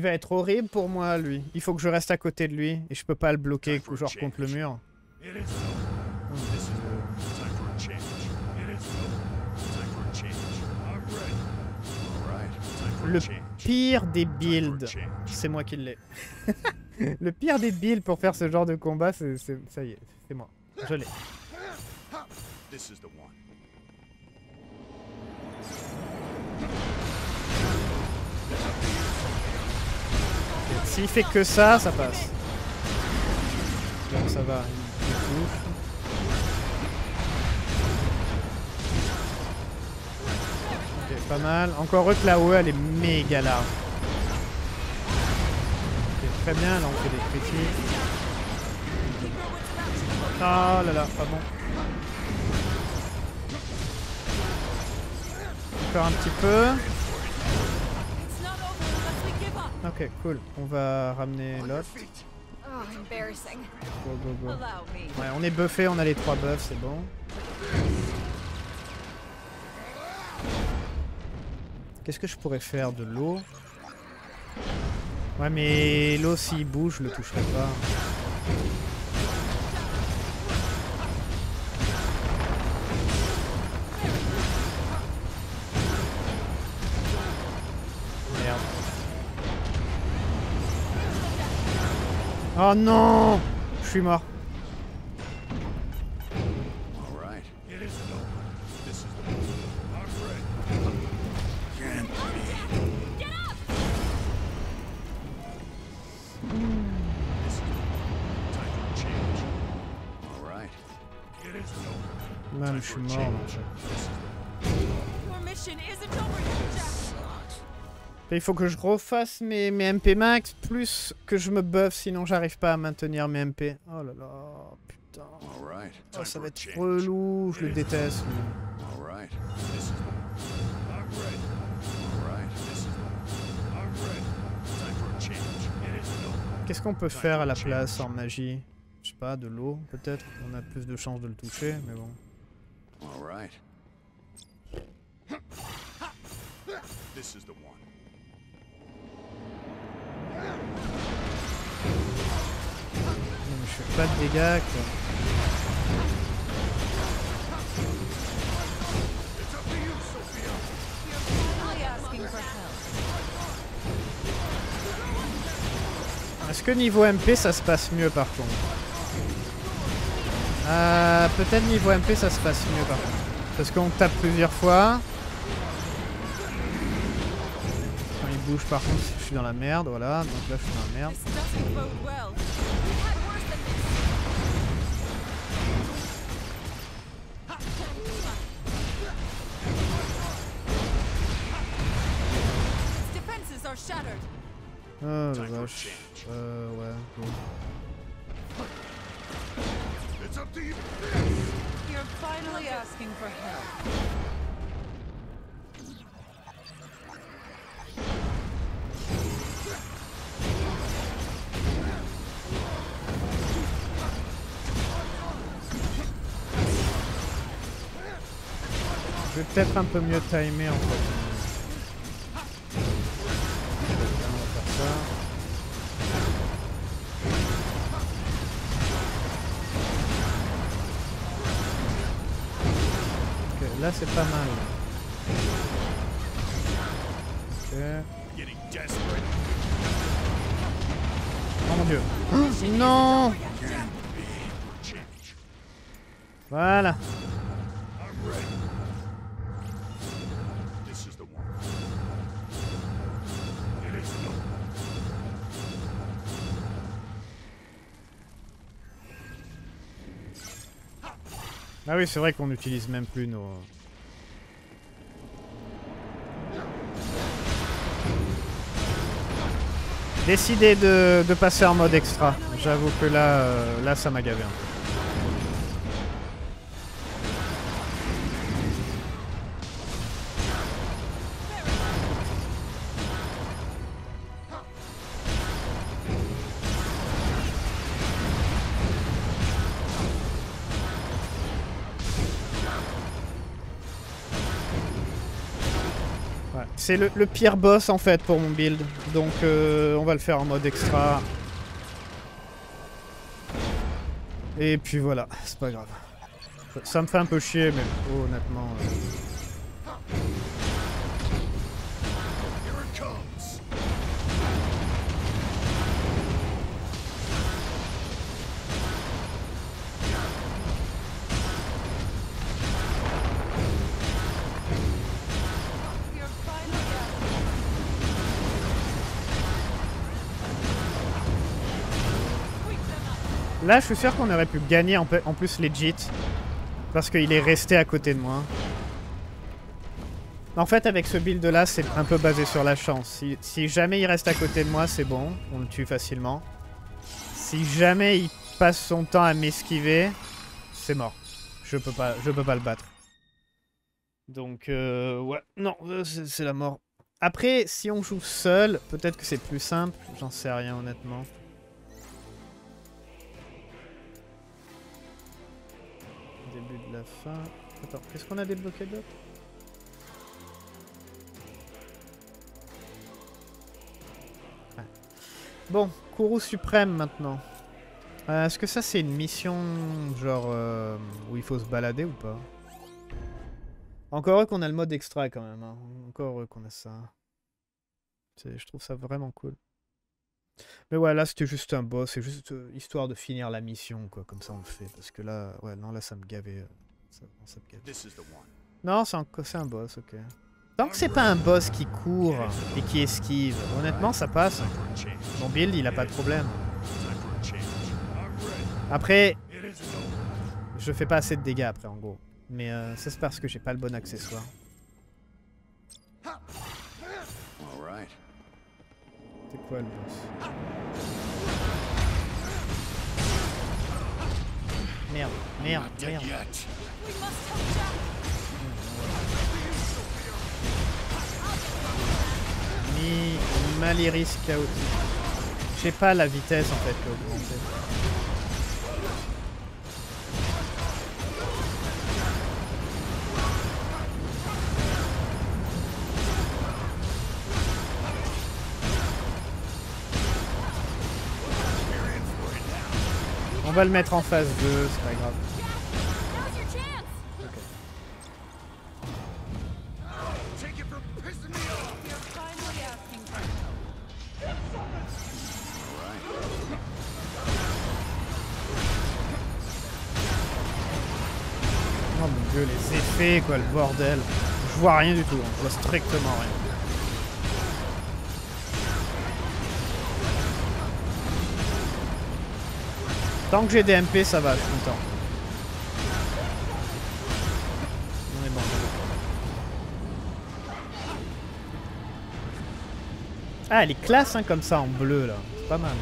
Va être horrible pour moi, lui. Il faut que je reste à côté de lui. Et je peux pas le bloquer, genre contre le mur. Le pire des builds, c'est moi qui l'ai. (laughs) le pire des builds pour faire ce genre de combat, c'est- ça y est, c'est moi. Je l'ai. S'il fait que ça, ça passe. Donc ça va. Ok, pas mal. Encore eux que la OE, elle est méga large. Ok, très bien, là on fait des critiques. Oh là là, pas bon. Encore un petit peu. Ok, cool. On va ramener l'autre. Oh, embarrassing. Go, go, go. Ouais, on est buffé, on a les trois buffs, c'est bon. Qu'est-ce que je pourrais faire de l'eau? Ouais, mais l'eau, s'il bouge, je le toucherai pas. Right. It is no. Même Time je suis for a mort. change. Il faut que je refasse mes, mes MP max, plus que je me buff, sinon j'arrive pas à maintenir mes MP. Oh là là, putain. All right. Oh, ça va être relou, je le déteste. Qu'est-ce qu'on peut faire à la place en magie? Je sais pas, de l'eau peut-être? On a plus de chances de le toucher, mais bon. All right. This is the one. Fais pas de dégâts quoi. Est-ce que niveau MP ça se passe mieux par contre euh, Peut-être niveau MP ça se passe mieux par contre. Parce qu'on tape plusieurs fois. Il bouge par contre je suis dans la merde, voilà. Donc là je suis dans la merde. Are shattered. Oh la Time for a vache. change. Euh, It's up to you. You're finally asking for help. Je vais peut-être un peu mieux timer en fait. Là c'est pas mal. Ok. Getting desperate. Oh mon dieu. (gasps) non. Voilà. Ah oui, c'est vrai qu'on n'utilise même plus nos... Décidez de, passer en mode extra. J'avoue que là, euh, ça m'a gavé. C'est le, pire boss en fait pour mon build. Donc euh, on va le faire en mode extra. Et puis voilà, c'est pas grave. Ça, ça me fait un peu chier, mais honnêtement. euh, Là, je suis sûr qu'on aurait pu gagner en, plus legit. Parce qu'il est resté à côté de moi. En fait, avec ce build là, c'est un peu basé sur la chance. Si, jamais il reste à côté de moi, c'est bon. On le tue facilement. Si jamais il passe son temps à m'esquiver, c'est mort. Je peux pas, peux pas le battre. Donc, euh, ouais, non, euh, c'est la mort. Après, si on joue seul, peut-être que c'est plus simple. J'en sais rien, honnêtement. Début de la fin. Attends, qu'est-ce qu'on a débloqué d'autre Ouais. Bon, Kourou suprême maintenant. Euh, Est-ce que ça c'est une mission genre euh, où il faut se balader ou pas? Encore heureux qu'on a le mode extra quand même. hein. Encore heureux qu'on a ça. Je trouve ça vraiment cool. Mais ouais, là c'était juste un boss, c'est juste euh, histoire de finir la mission, quoi. Comme ça on le fait. Parce que là, ouais, non, là ça me gavait. euh, ça, non, ça me gavait. Non, c'est un, un boss, ok. Tant que c'est pas un boss qui court et qui esquive, honnêtement ça passe. Mon build il a pas de problème. Après, je fais pas assez de dégâts après en gros. Mais euh, ça c'est parce que j'ai pas le bon accessoire. C'est quoi le boss Merde, merde, merde. yet. We must help Jack. Mi Maliris chaotique. J'ai pas la vitesse en fait qui est va le mettre en phase 2, c'est pas grave. Oh mon dieu, les effets, quoi, le bordel. Je vois rien du tout, hein. je vois strictement rien. Tant que j'ai des MP, ça va, je suis content. Ah, elle est classe hein, comme ça en bleu là. C'est pas mal.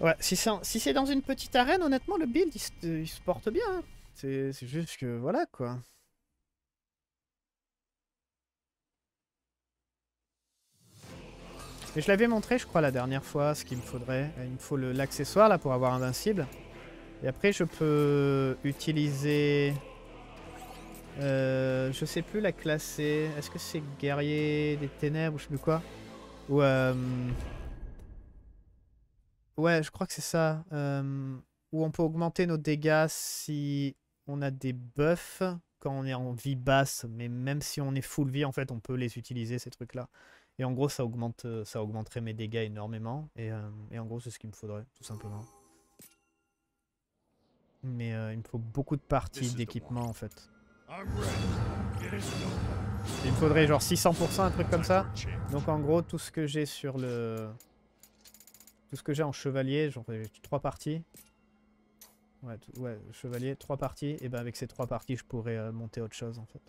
Ouais, si c'est dans une petite arène, honnêtement, le build il se, il se porte bien. hein. C'est juste que voilà quoi. Et je l'avais montré, je crois, la dernière fois, ce qu'il me faudrait. Il me faut l'accessoire là pour avoir invincible. Et après, je peux utiliser. Euh, je sais plus la classer. Est-ce que c'est guerrier des ténèbres ou je sais plus quoi? Ou. euh, Ouais, je crois que c'est ça. euh, où on peut augmenter nos dégâts si on a des buffs quand on est en vie basse, mais même si on est full vie, en fait, on peut les utiliser, ces trucs-là. Et en gros, ça, augmente, euh, ça augmenterait mes dégâts énormément. Et, euh, et en gros, c'est ce qu'il me faudrait, tout simplement. Mais euh, il me faut beaucoup de parties d'équipement, en fait. Il me faudrait genre 600%, un truc comme ça. Donc en gros, tout ce que j'ai sur le... Tout ce que j'ai en chevalier, j'en ai trois parties. Ouais, ouais, chevalier, trois parties. Et ben avec ces trois parties, je pourrais euh, monter autre chose en fait.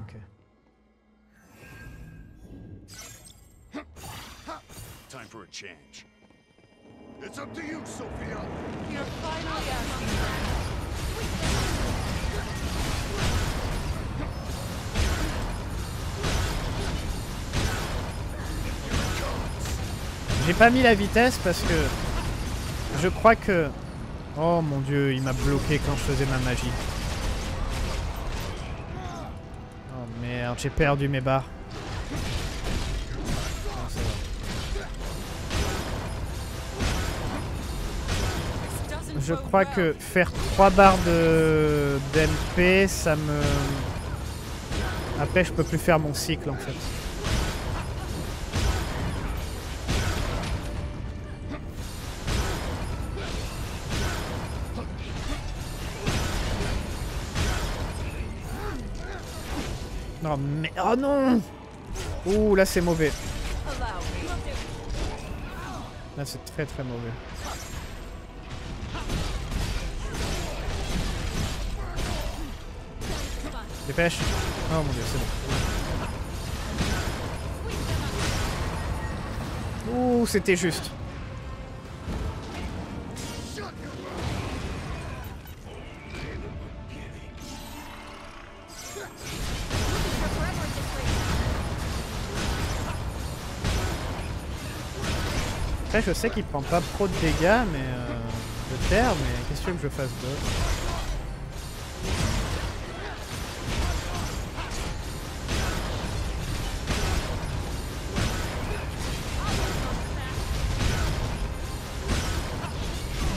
Ok. Time for a change. It's up to you, Sophia. You're finally asking J'ai pas mis la vitesse parce que je crois que... Oh mon dieu, il m'a bloqué quand je faisais ma magie. Oh merde, j'ai perdu mes barres. Je crois que faire 3 barres de d'MP, ça me... Après, je peux plus faire mon cycle en fait. Non mais... Oh non Ouh, là c'est mauvais. Là c'est très très mauvais. Dépêche Oh mon dieu, c'est bon. Ouh, c'était juste. Après, je sais qu'il prend pas trop de dégâts, mais euh, de terre, mais qu'est-ce que je fasse d'autre?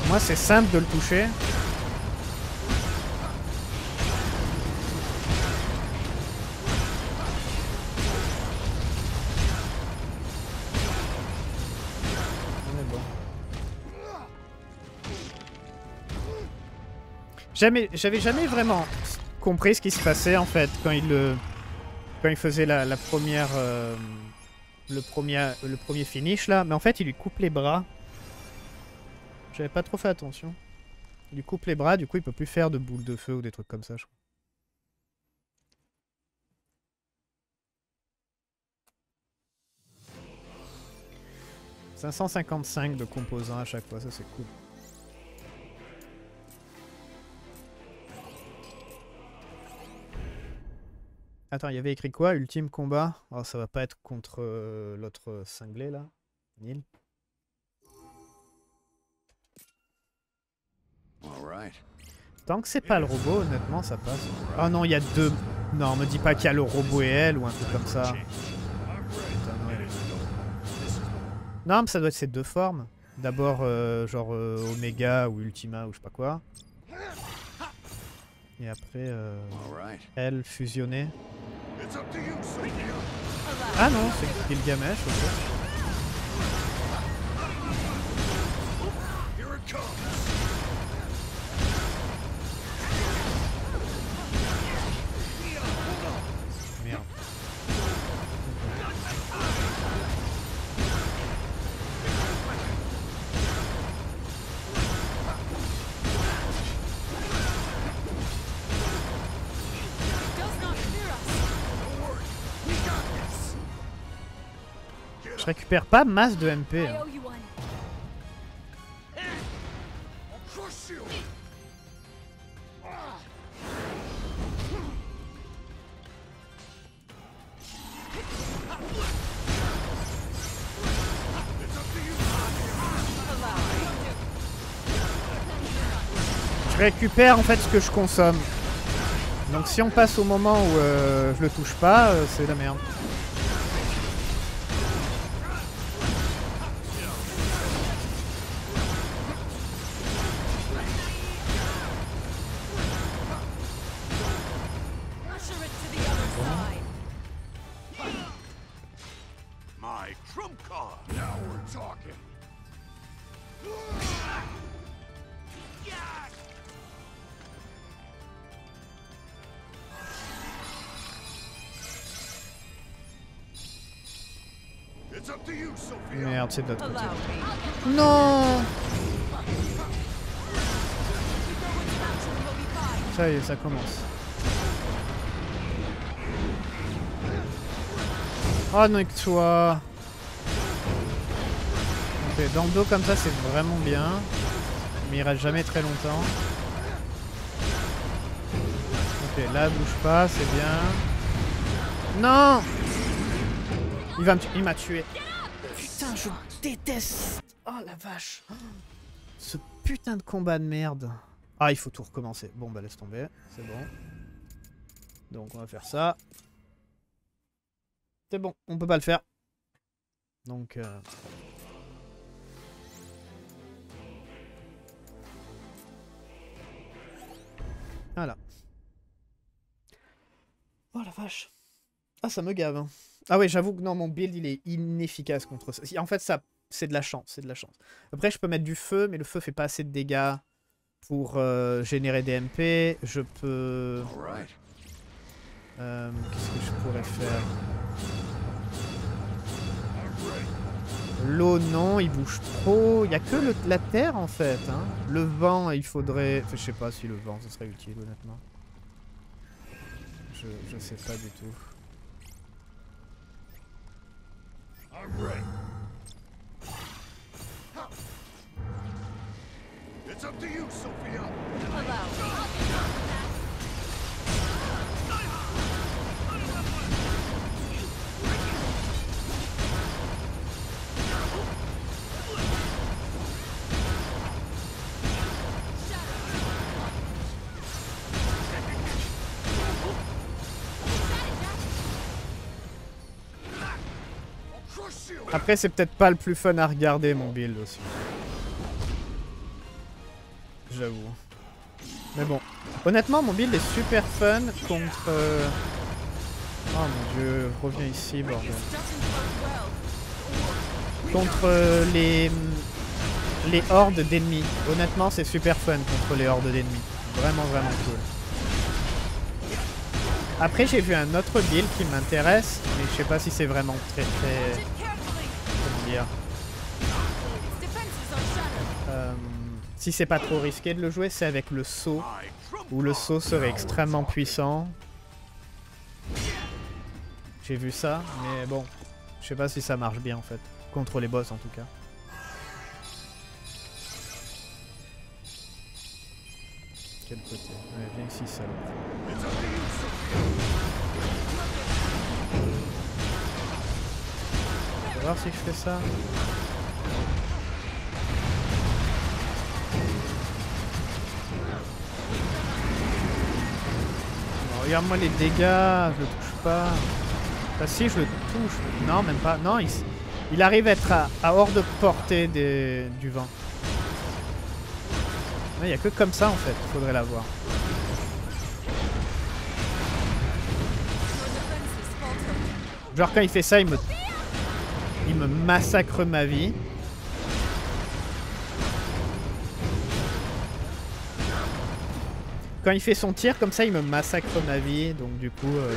Moi, c'est simple de le toucher. J'avais jamais vraiment compris ce qui se passait en fait quand il faisait la première, euh, le premier, le premier finish là. Mais en fait, il lui coupe les bras. J'avais pas trop fait attention. Il lui coupe les bras, du coup, il peut plus faire de boules de feu ou des trucs comme ça, je crois. « 555 de composants à chaque fois, ça c'est cool. Attends, il y avait écrit quoi? Ultime combat? Oh, ça va pas être contre euh, l'autre cinglé là Neil? Tant que c'est pas le robot, honnêtement, ça passe. Oh non, il y a deux. Non, me dis pas qu'il y a le robot et elle ou un truc comme ça. Non. Non, mais ça doit être ces deux formes. D'abord, euh, genre euh, Omega ou Ultima ou je sais pas quoi. Et après, euh, elle Sophia. Ah non, c'est Gilgamesh, ok. Je récupère pas masse de MP. Hein. Je récupère en fait ce que je consomme. Donc si on passe au moment où euh, je le touche pas, euh, c'est la merde. C'est de l'autre côté. Allow me. Non. Ça y est, ça commence. Oh non, que toi Ok, dans le dos comme ça, c'est vraiment bien. Mais il reste jamais très longtemps. Ok, là, bouge pas, c'est bien. Non Il va me il m'a tué. Déteste Oh la vache Ce putain de combat de merde Ah, il faut tout recommencer. Bon, bah laisse tomber, c'est bon. Donc on va faire ça. C'est bon, on peut pas le faire. Donc... Euh... Voilà. Oh la vache. Ah, ça me gave. hein. Ah ouais, j'avoue que non, mon build, il est inefficace contre ça. En fait, ça, c'est de la chance, c'est de la chance. Après, je peux mettre du feu, mais le feu fait pas assez de dégâts pour euh, générer des MP. Je peux... Euh, Qu'est-ce que je pourrais faire? L'eau, non, il bouge trop. Il y a que le- la terre, en fait. hein. Le vent, il faudrait... Enfin, je sais pas si le vent, ce serait utile, honnêtement. Je, je sais pas du tout. I'm ready. It's up to you, Sophia. Après, c'est peut-être pas le plus fun à regarder, mon build aussi. J'avoue. Mais bon. Honnêtement, mon build est super fun contre... euh, Oh mon dieu, reviens ici, bordel. Contre euh, les... Les hordes d'ennemis. Honnêtement, c'est super fun contre les hordes d'ennemis. Vraiment, vraiment cool. Après, j'ai vu un autre build qui m'intéresse, mais je sais pas si c'est vraiment très très... Euh, Si c'est pas trop risqué de le jouer, c'est avec le saut. Où le saut serait extrêmement puissant. J'ai vu ça, mais bon. Je sais pas si ça marche bien en fait. Contre les boss en tout cas. Quel côté? Viens ici. Voir si je fais ça. Regarde-moi les dégâts, je le touche pas. Enfin si, je le touche. Non, même pas. Non, il, il arrive à être à, hors de portée des- du vent. Il n'y a que comme ça en fait, faudrait l'avoir. Genre quand il fait ça, il me... Il me massacre ma vie. Quand il fait son tir comme ça, il me massacre ma vie. Donc du coup... euh,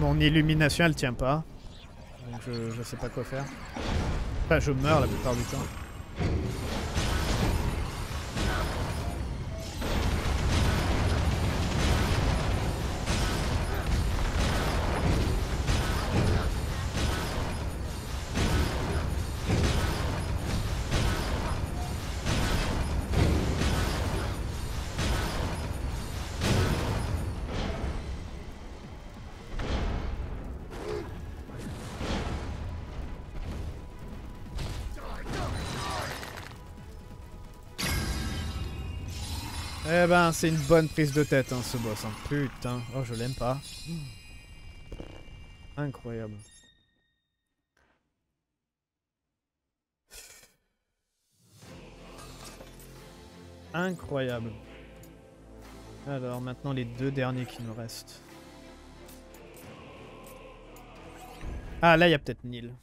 Mon illumination, elle tient pas. Donc je, je sais pas quoi faire. Enfin, je meurs la plupart du temps. Eh ben, c'est une bonne prise de tête, hein, ce boss. hein. Putain. Oh, je l'aime pas. Incroyable. Incroyable. Alors, maintenant, les deux derniers qui nous restent. Ah, là, il y a peut-être Nil.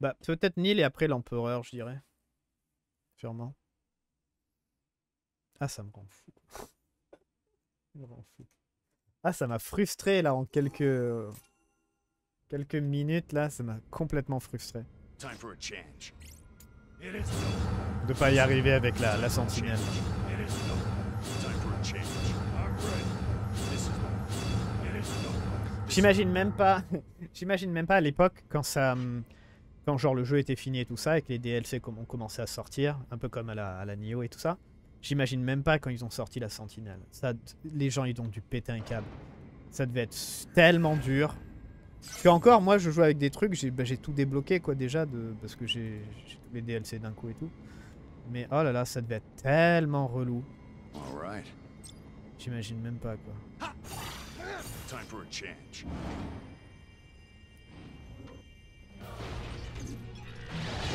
Bah, peut-être Nil et après l'Empereur, je dirais. Sûrement. Ah, ça me rend fou. Ça me rend fou. Ah, ça m'a frustré là en quelques quelques minutes là, ça m'a complètement frustré Time for a change. It is no de pas y arriver avec la, la sentinelle. It is no. Time for a change. I'm ready. This is the. It is no. J'imagine même pas (laughs) j'imagine même pas à l'époque quand ça quand genre le jeu était fini et tout ça et que les DLC ont commencé à sortir, un peu comme à la, à la Nioh et tout ça. J'imagine même pas quand ils ont sorti la sentinelle. Ça les gens ils ont dû péter un câble. Ça devait être tellement dur. Parce qu'encore, moi, je joue avec des trucs, j'ai bah, j'ai tout débloqué, quoi, déjà, de... parce que j'ai tous les DLC d'un coup et tout. Mais oh là là, ça devait être tellement relou. J'imagine même pas, quoi. Time for a change.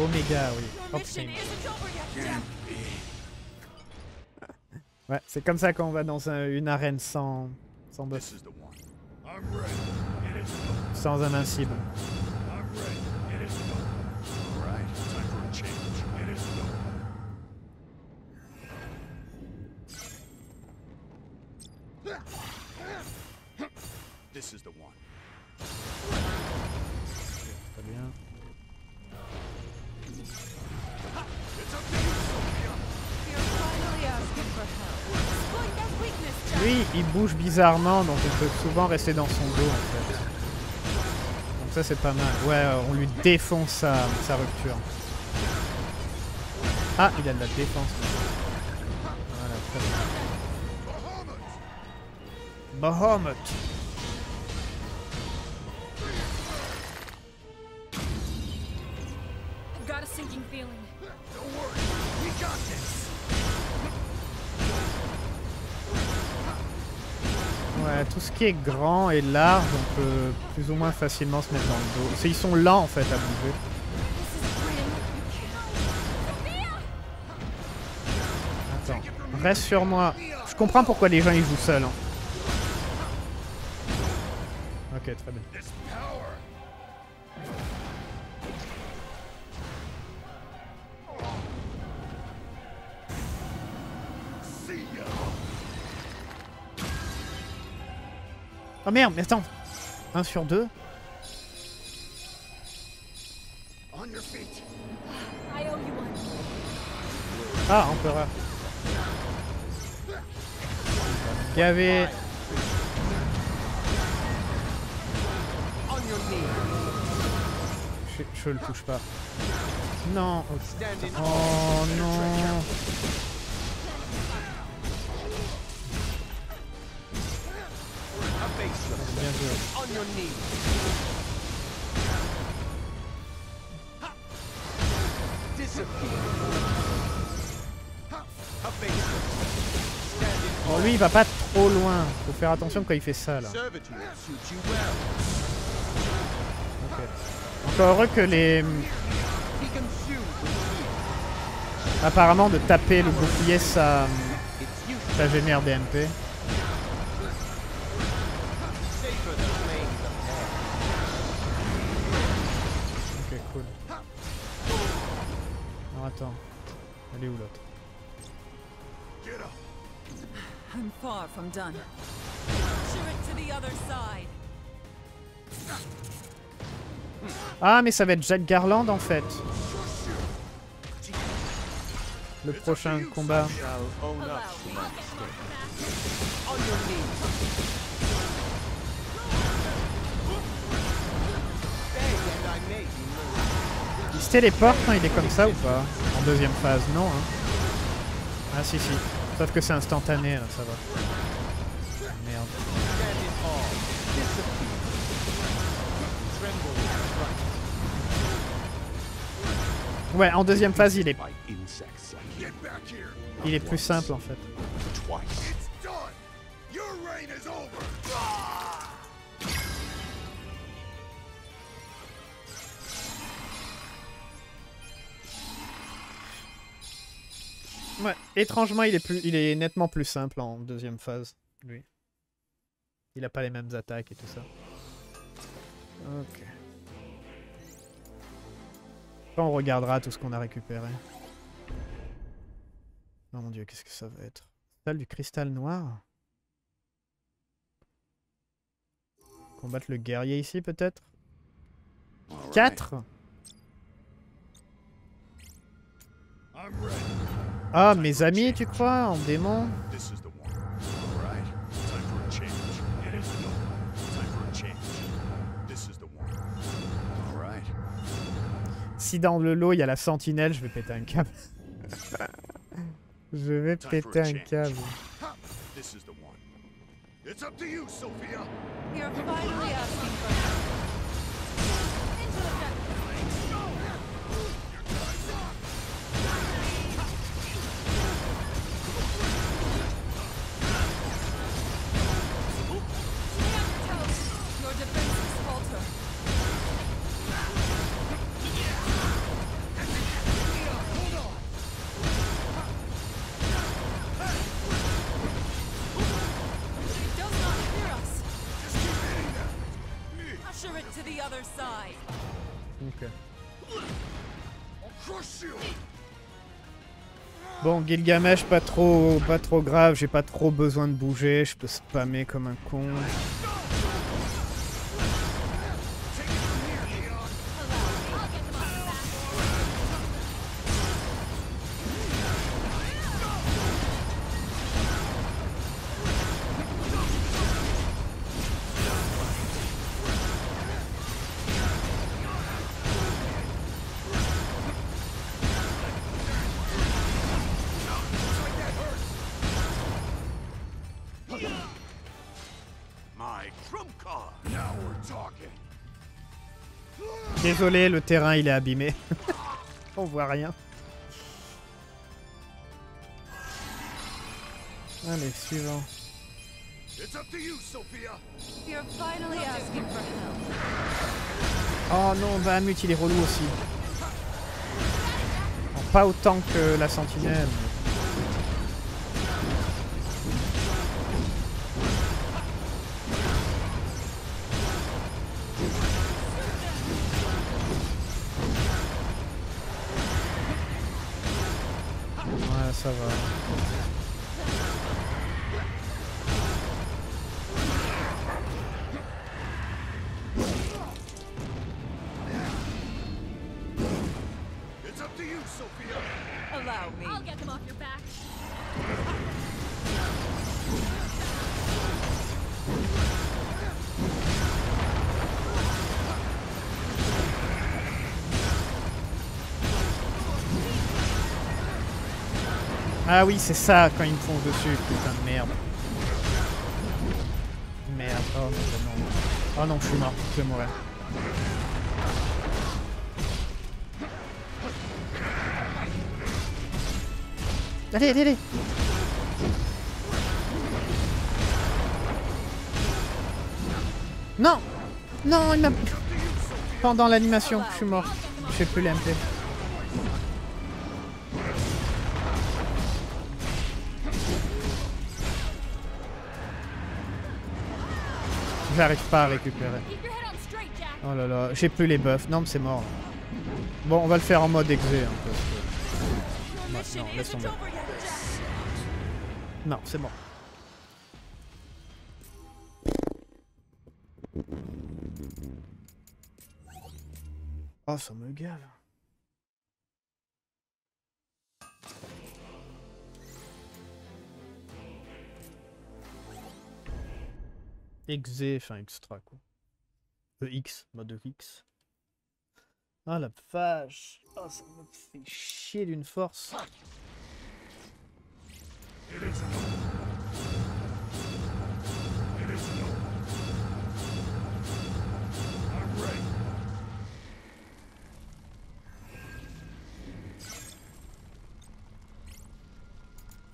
Omega, oui. Hop, Ouais, c'est comme ça qu'on va dans un- une arène sans, sans boss, This is bouge bizarrement, donc on peut souvent rester dans son dos, en fait. Donc ça, c'est pas mal. Ouais, on lui défonce sa, sa rupture. Ah, il a de la défense. Voilà, très bien. Bahamut sinking feeling. Ouais, tout ce qui est grand et large, on peut plus ou moins facilement se mettre dans le dos. Ils sont lents, en fait, à bouger. Attends, reste sur moi. Je comprends pourquoi les gens ils jouent seuls. hein. Ok, très bien. Oh merde, mais attends 1 sur 2 On your feet. I owe you one. Ah, empereur. On your knees. Je, le touche pas. Non. Oh non. Bien joué. Bon, lui il va pas trop loin. Faut faire attention quand il fait ça là. in servitude suits you well. Ok. Encore heureux que les. With Apparemment, de taper le bouclier ça, useless. ça génère des MP. Ah, mais ça va être Jack Garland en fait. Le prochain combat. Il se téléporte quand il est comme ça ou pas? En deuxième phase, non hein Ah si si. Sauf que c'est instantané là, ça va. Ouais, en deuxième phase, il est, il est plus simple en fait. Ouais, étrangement, il est, plus, il est nettement plus simple en deuxième phase, lui. Il a pas les mêmes attaques et tout ça. Ok. On regardera tout ce qu'on a récupéré. Oh mon dieu, qu'est-ce que ça va être? Salle du cristal noir? Combattre le guerrier ici, peut-être? All right. 4 I'm ready. Ah, mes amis, tu crois En démon? Si dans le lot il y a la sentinelle, je vais péter un câble. je vais péter un câble. It's up to you, Sophia. You're finally asking for Bon, Gilgamesh, pas trop, pas trop grave, j'ai pas trop besoin de bouger, je peux spammer comme un con. Désolé, le terrain il est abîmé. (laughs) On voit rien. Allez, suivant. It's up to you, Sophia! You're finally asking for help. Oh non, Bahamut il est relou aussi. Bon, pas autant que la sentinelle. Mais- Ouais, ça va. It's up to you, Sophia! Allow me. I'll get them off your back. Ah oui, c'est ça quand ils me foncent dessus, putain de merde. Merde, oh non. Oh non, je suis mort, je vais mourir. Allez, allez, allez Non Non, il m'a... Pendant l'animation, je suis mort. Je fais plus les J'arrive pas à récupérer. Oh là là, j'ai plus les buffs. Non, mais c'est mort. Bon, on va le faire en mode exé. Hein, parce que... Bah, laisse tomber. Non, c'est mort. Oh, ça me gave. Exé, enfin extra quoi. EX, mode X. Ah la vache. Oh, ça me fait chier d'une force.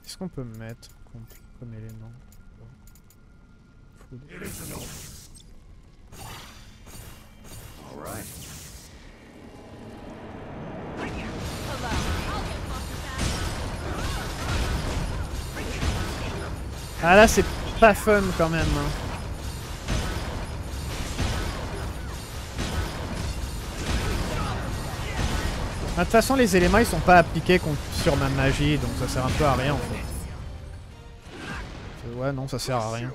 Qu'est-ce qu'on peut mettre comme élément Ah là c'est pas fun quand même. hein. Ah, De toute façon les éléments ils sont pas appliqués sur ma magie donc ça sert un peu à rien en fait. Ouais non ça sert à rien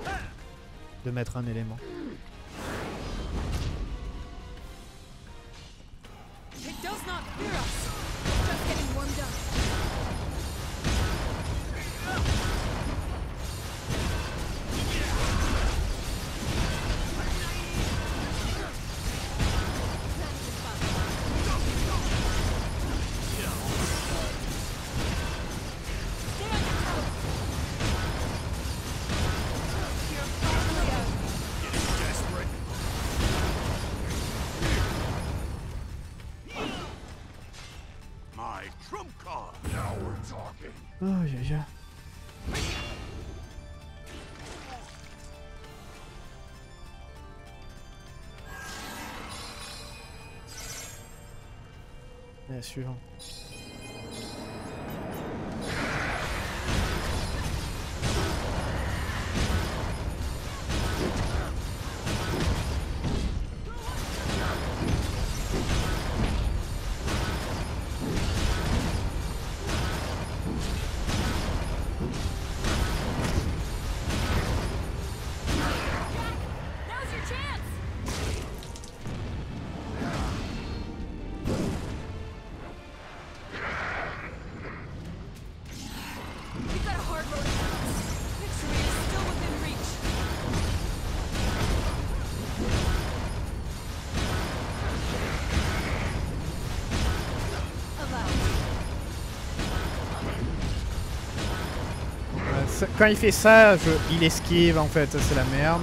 de mettre un élément. Allez, suivant. Quand il fait ça, je- il esquive en fait, c'est la merde.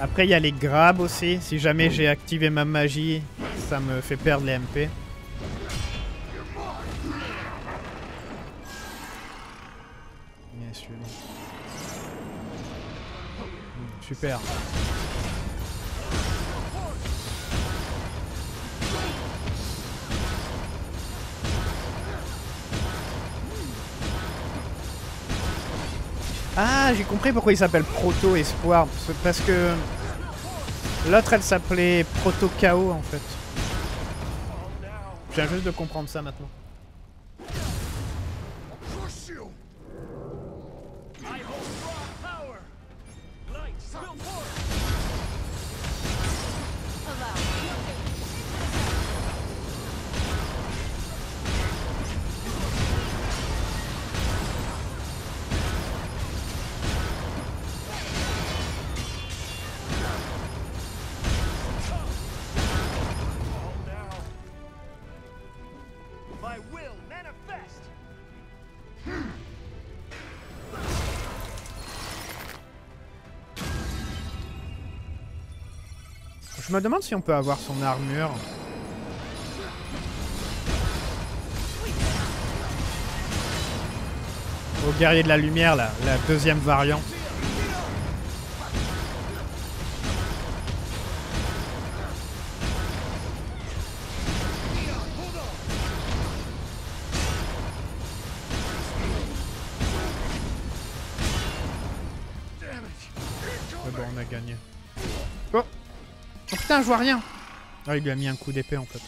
Après il y a les grabs aussi, si jamais j'ai activé ma magie, ça me fait perdre les MP. Super. Ah, j'ai compris pourquoi il s'appelle Proto Espoir. Parce que l'autre elle s'appelait Proto Chaos en fait. Je juste de comprendre ça maintenant. Me demande si on peut avoir son armure. Au guerrier de la lumière là, la deuxième variante. Putain, je vois rien Ah, il lui a mis un coup d'épée en fait.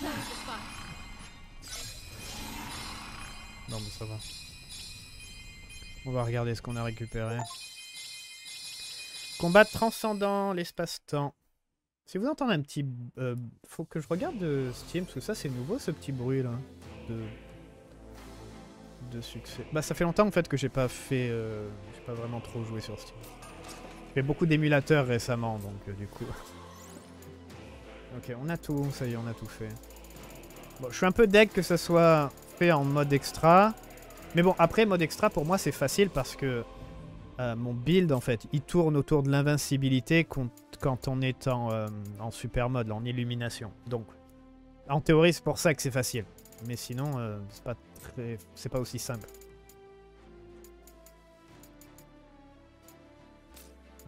Non, mais ça va. On va regarder ce qu'on a récupéré. Combat transcendant l'espace-temps. Si vous entendez un petit... euh, faut que je regarde de Steam, parce que ça c'est nouveau ce petit bruit là. De... De succès. Bah ça fait longtemps en fait que j'ai pas fait... euh, J'ai pas vraiment trop joué sur Steam. J'ai fait beaucoup d'émulateurs récemment, donc euh, du coup... (laughs) Ok, on a tout, ça y est, on a tout fait. Bon, je suis un peu deg que ça soit fait en mode extra. Mais bon, après, mode extra, pour moi, c'est facile parce que euh, mon build, en fait, il tourne autour de l'invincibilité quand, on est en, euh, en super mode, en illumination. Donc, en théorie, c'est pour ça que c'est facile. Mais sinon, euh, c'est pas très... pas aussi simple.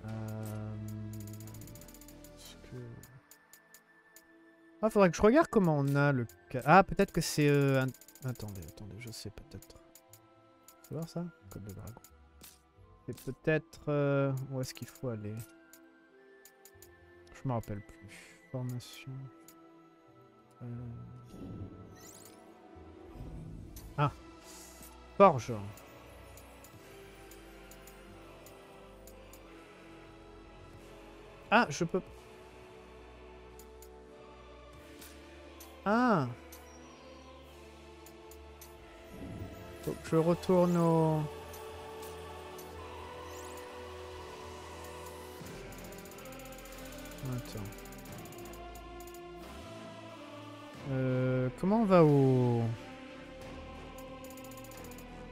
Euh... Ah, faudrait que je regarde comment on a le... Ah, peut-être que c'est... euh, un- Attendez, attendez, je sais peut-être. Tu voir ça Code de dragon. C'est peut-être... euh, Où est-ce qu'il faut aller? Je me rappelle plus. Formation... Euh, Ah Forge Ah, je peux... Ah que je retourne au... Attends. Euh, comment on va au...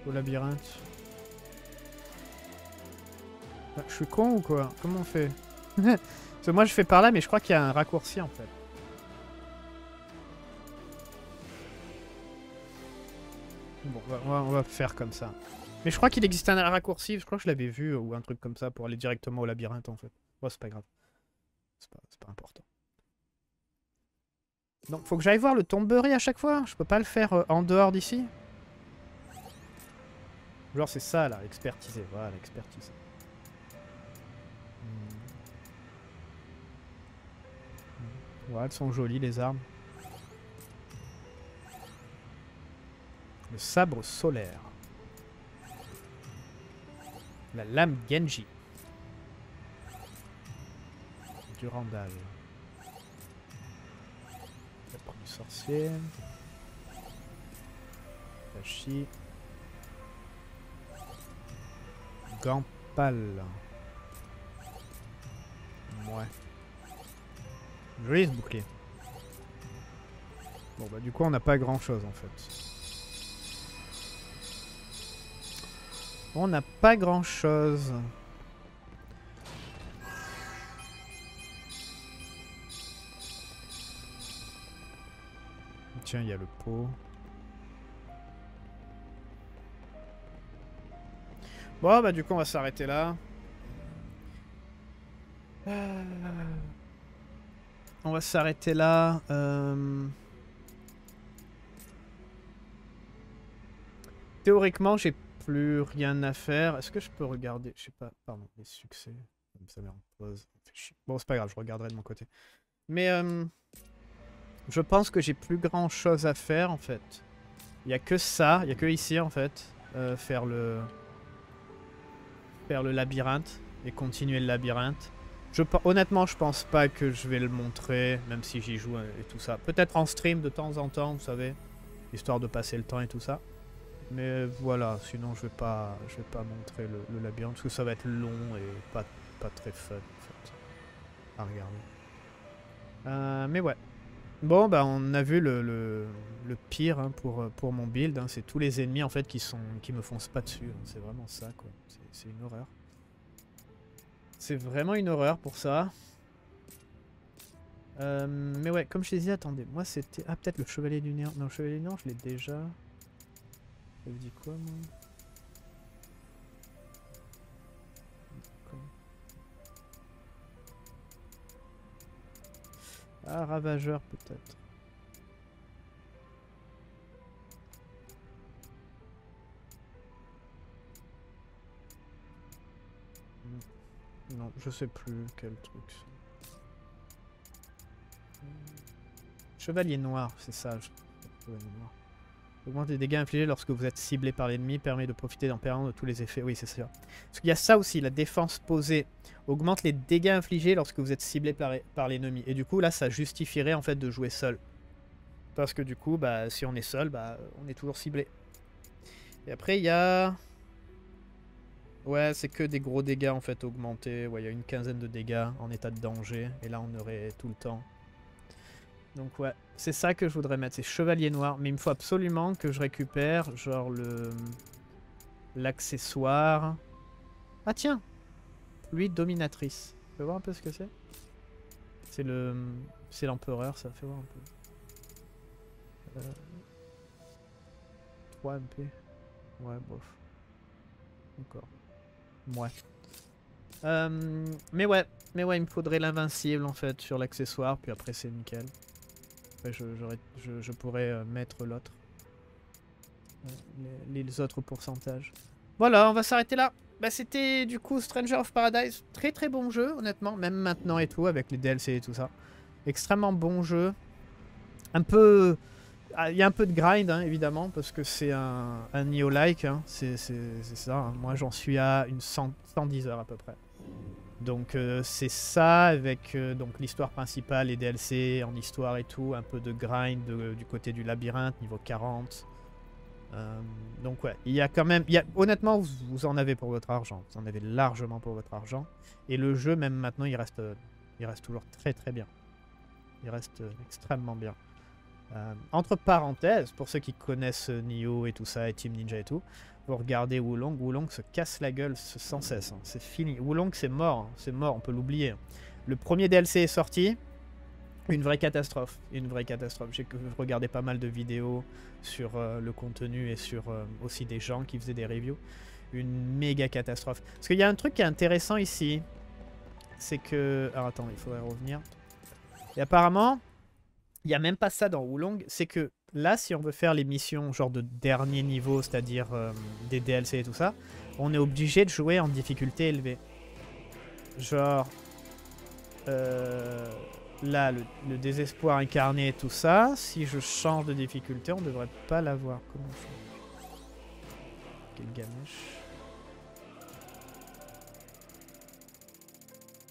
Au labyrinthe? Ah, Je suis con ou quoi? Comment on fait? (laughs) Parce que moi je fais par là mais je crois qu'il y a un raccourci en fait. On va, faire comme ça. Mais je crois qu'il existe un raccourci, je crois que je l'avais vu, ou un truc comme ça, pour aller directement au labyrinthe, en fait. Bon, c'est pas grave. C'est pas, important. Donc, faut que j'aille voir le tomberie à chaque fois Je peux pas le faire euh, en dehors d'ici Genre, c'est ça, là, expertiser. Voilà, expertise. Hmm. Ouais, elles sont jolies, les armes. Le sabre solaire. La lame Genji. Durandal. La du sorcier. Tachi. Gampal. Ouais. Joli ce bouclier. Bon bah du coup on n'a pas grand chose en fait. On n'a pas grand chose. Tiens, il y a le pot. Bon, bah du coup, on va s'arrêter là. Euh, On va s'arrêter là. euh. Théoriquement, j'ai plus rien à faire. Est-ce que je peux regarder Je sais pas. Pardon, les succès. Ça pause. Bon, c'est pas grave, je regarderai de mon côté. Mais euh, je pense que j'ai plus grand chose à faire en fait. Il y a que ça, il y a que ici en fait. euh, faire le faire le labyrinthe et continuer le labyrinthe. Je, pe- honnêtement, je pense pas que je vais le montrer, même si j'y joue euh, et tout ça. Peut-être en stream de temps en temps, vous savez, histoire de passer le temps et tout ça. Mais voilà, sinon je vais pas, je vais pas montrer le, le labyrinthe parce que ça va être long et pas, pas très fun en fait à regarder. Euh, mais ouais. Bon, bah on a vu le, le, le pire hein, pour, pour mon build. hein. C'est tous les ennemis en fait qui, sont, qui me foncent pas dessus. hein. C'est vraiment ça quoi. C'est- une horreur. C'est vraiment une horreur pour ça. Euh, mais ouais, comme je t'ai dit, attendez, moi c'était... Ah, peut-être le Chevalier du Néant. Non, le Chevalier du Néant, je l'ai déjà. Quoi, moi. Ah, Ravageur, peut-être. Non, je sais plus quel truc. Chevalier noir, c'est ça. noir. Augmente les dégâts infligés lorsque vous êtes ciblé par l'ennemi, permet de profiter en permanence de tous les effets. Oui, c'est ça. Parce qu'il y a ça aussi, la défense posée augmente les dégâts infligés lorsque vous êtes ciblé par, par l'ennemi. Et du coup, là, ça justifierait en fait de jouer seul. Parce que du coup, bah, si on est seul, bah, on est toujours ciblé. Et après, il y a... Ouais, c'est que des gros dégâts en fait augmentés. Ouais, il y a une quinzaine de dégâts en état de danger. Et là, on aurait tout le temps. Donc ouais, c'est ça que je voudrais mettre, c'est chevalier noir. Mais il me faut absolument que je récupère, genre le l'accessoire. Ah tiens, lui dominatrice. Tu peux voir un peu ce que c'est C'est le, c'est l'empereur, ça fait voir un peu. Euh, 3 MP. Ouais, bof. Encore. Ouais. Euh, mais ouais, mais ouais, il me faudrait l'invincible en fait sur l'accessoire, puis après c'est nickel. Je, pourrais euh, mettre l'autre. Euh, les, autres pourcentages. Voilà, on va s'arrêter là. Bah, c'était du coup Stranger of Paradise. Très très bon jeu, honnêtement, même maintenant et tout, avec les DLC et tout ça. Extrêmement bon jeu. Un peu. ah, Il y a un peu de grind, hein, évidemment, parce que c'est un, un Nioh-like. hein. C'est ça. hein. Moi, j'en suis à une 100 110 heures à peu près. Donc euh, c'est ça avec euh, donc l'histoire principale, les DLC en histoire et tout, un peu de grind de- du côté du labyrinthe, niveau 40. Euh, donc ouais, il y a quand même, y a, honnêtement, vous, en avez pour votre argent, vous en avez largement pour votre argent. Et le jeu, même maintenant, il reste, il reste toujours très très bien. Il reste extrêmement bien. Entre parenthèses, pour ceux qui connaissent Nioh et tout ça, et Team Ninja et tout, vous regardez Wulong, Wulong se casse la gueule sans cesse. hein. C'est fini. Wulong, c'est mort. hein. C'est mort, on peut l'oublier. Le premier DLC est sorti. Une vraie catastrophe. Une vraie catastrophe. J'ai regardé pas mal de vidéos sur euh, le contenu et sur euh, aussi des gens qui faisaient des reviews. Une méga catastrophe. Parce qu'il y a un truc qui est intéressant ici. C'est que. Alors attends, il faudrait revenir. Et apparemment, il n'y a même pas ça dans Wulong. C'est que là, si on veut faire les missions genre de dernier niveau, c'est-à-dire euh, des DLC et tout ça, on est obligé de jouer en difficulté élevée. Genre, euh, là, le, désespoir incarné et tout ça, si je change de difficulté, on devrait pas l'avoir. Comment fait? Gilgamesh.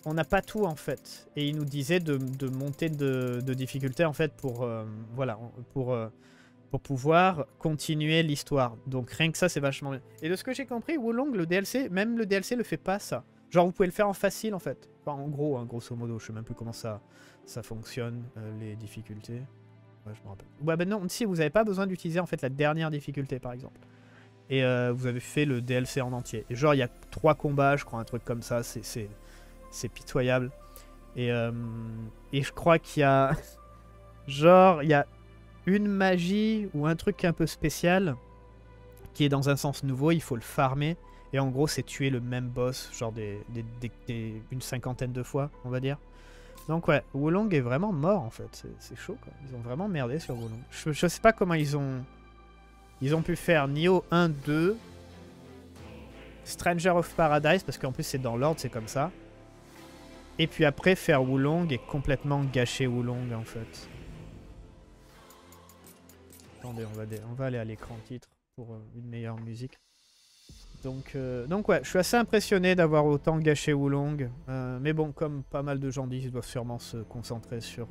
On n'a pas tout en fait. Et il nous disait de, monter de, de difficulté en fait pour, euh, voilà, pour, euh, pour pouvoir continuer l'histoire. Donc rien que ça, c'est vachement bien. Et de ce que j'ai compris, Wolong, le DLC, même le DLC le fait pas ça. Genre vous pouvez le faire en facile en fait. Enfin en gros, hein, grosso modo, je sais même plus comment ça, ça fonctionne, euh, les difficultés. Ouais, je me rappelle. Ouais, ben non, si, vous n'avez pas besoin d'utiliser en fait la dernière difficulté, par exemple. Et vous avez fait le DLC en entier. Genre, il y a trois combats, je crois, un truc comme ça. C'est, c'est, pitoyable. Et, euh, et je crois qu'il y a... (laughs) genre, il y a une magie ou un truc un peu spécial qui est dans un sens nouveau. Il faut le farmer. Et en gros, c'est tuer le même boss, genre des, une cinquantaine de fois, on va dire. Donc ouais, Wulong est vraiment mort en fait. C'est- chaud quoi. Ils ont vraiment merdé sur Wulong. Je, je sais pas comment ils ont... Ils ont pu faire Nioh 1, 2, Stranger of Paradise, parce qu'en plus c'est dans l'ordre, c'est comme ça. Et puis après faire Wulong et complètement gâcher Wulong en fait. Attendez, on va, aller à l'écran titre pour euh, une meilleure musique. Donc, euh, donc ouais, je suis assez impressionné d'avoir autant gâché Wulong. Euh, mais bon, comme pas mal de gens disent, ils doivent sûrement se concentrer sur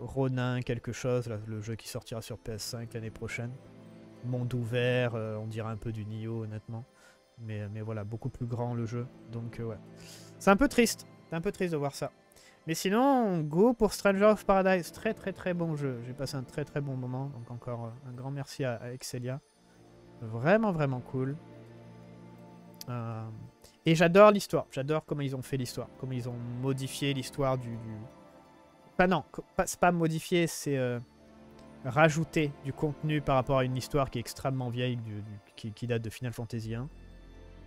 Ronin quelque chose, le jeu qui sortira sur PS5 l'année prochaine. Monde ouvert, on dirait un peu du Nioh honnêtement. Mais, mais voilà, beaucoup plus grand le jeu. Donc ouais. C'est un peu triste. C'est un peu triste de voir ça. Mais sinon, go pour Stranger of Paradise. Très très très bon jeu. J'ai passé un très très bon moment. Donc encore euh, un grand merci à, Excelia. Vraiment vraiment cool. Euh, et j'adore l'histoire. J'adore comment ils ont fait l'histoire. Comment ils ont modifié l'histoire du, du- Pas non, pas- c'est pas modifié, c'est euh, rajouter du contenu par rapport à une histoire qui est extrêmement vieille, qui, qui date de Final Fantasy 1.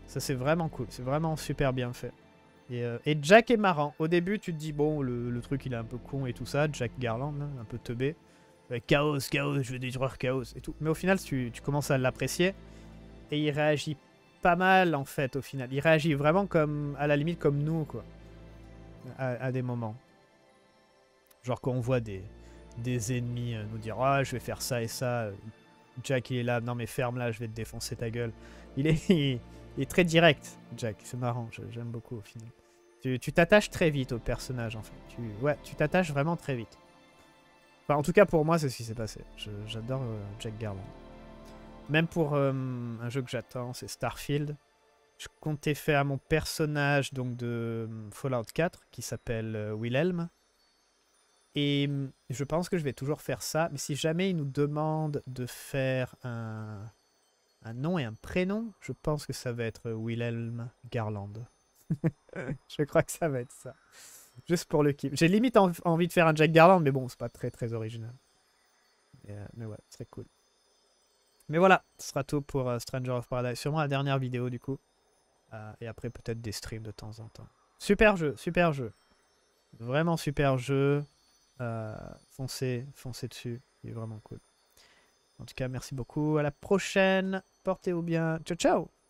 Ça c'est vraiment cool. C'est vraiment super bien fait. Et, euh, et Jack est marrant. Au début, tu te dis, bon, le, truc il est un peu con et tout ça. Jack Garland, là, un peu teubé. Chaos, chaos, je veux détruire chaos et tout. Mais au final, tu, commences à l'apprécier. Et il réagit pas mal, en fait, au final. Il réagit vraiment comme, à la limite, comme nous, quoi. À, des moments. Genre quand on voit des, ennemis euh, nous dire, ah, je vais faire ça et ça. euh, Jack, il est là, non mais ferme là, je vais te défoncer ta gueule. Il est, (laughs) il, est très direct, Jack. C'est marrant, j'aime beaucoup au final. Tu t'attaches très vite au personnage, en fait. Tu, ouais, tu t'attaches vraiment très vite. Enfin, en tout cas, pour moi, c'est ce qui s'est passé. J'adore euh, Jack Garland. Même pour euh, un jeu que j'attends, c'est Starfield. Je comptais faire mon personnage donc de euh, Fallout 4 qui s'appelle Wilhelm. Et je pense que je vais toujours faire ça. Mais si jamais il nous demande de faire un, un nom et un prénom, je pense que ça va être Wilhelm Garland. (laughs) je crois que ça va être ça. Juste pour le kiff. J'ai limite en- envie de faire un Jack Garland, mais bon, c'est pas très très original. Mais, euh, ouais, serait cool. Mais voilà, ce sera tout pour euh, Stranger of Paradise. Sûrement la dernière vidéo du coup. Euh, et après peut-être des streams de temps en temps. Super jeu, super jeu. Vraiment super jeu. Foncez, foncez dessus. Il est vraiment cool. En tout cas, merci beaucoup. À la prochaine. Portez-vous bien. Ciao, ciao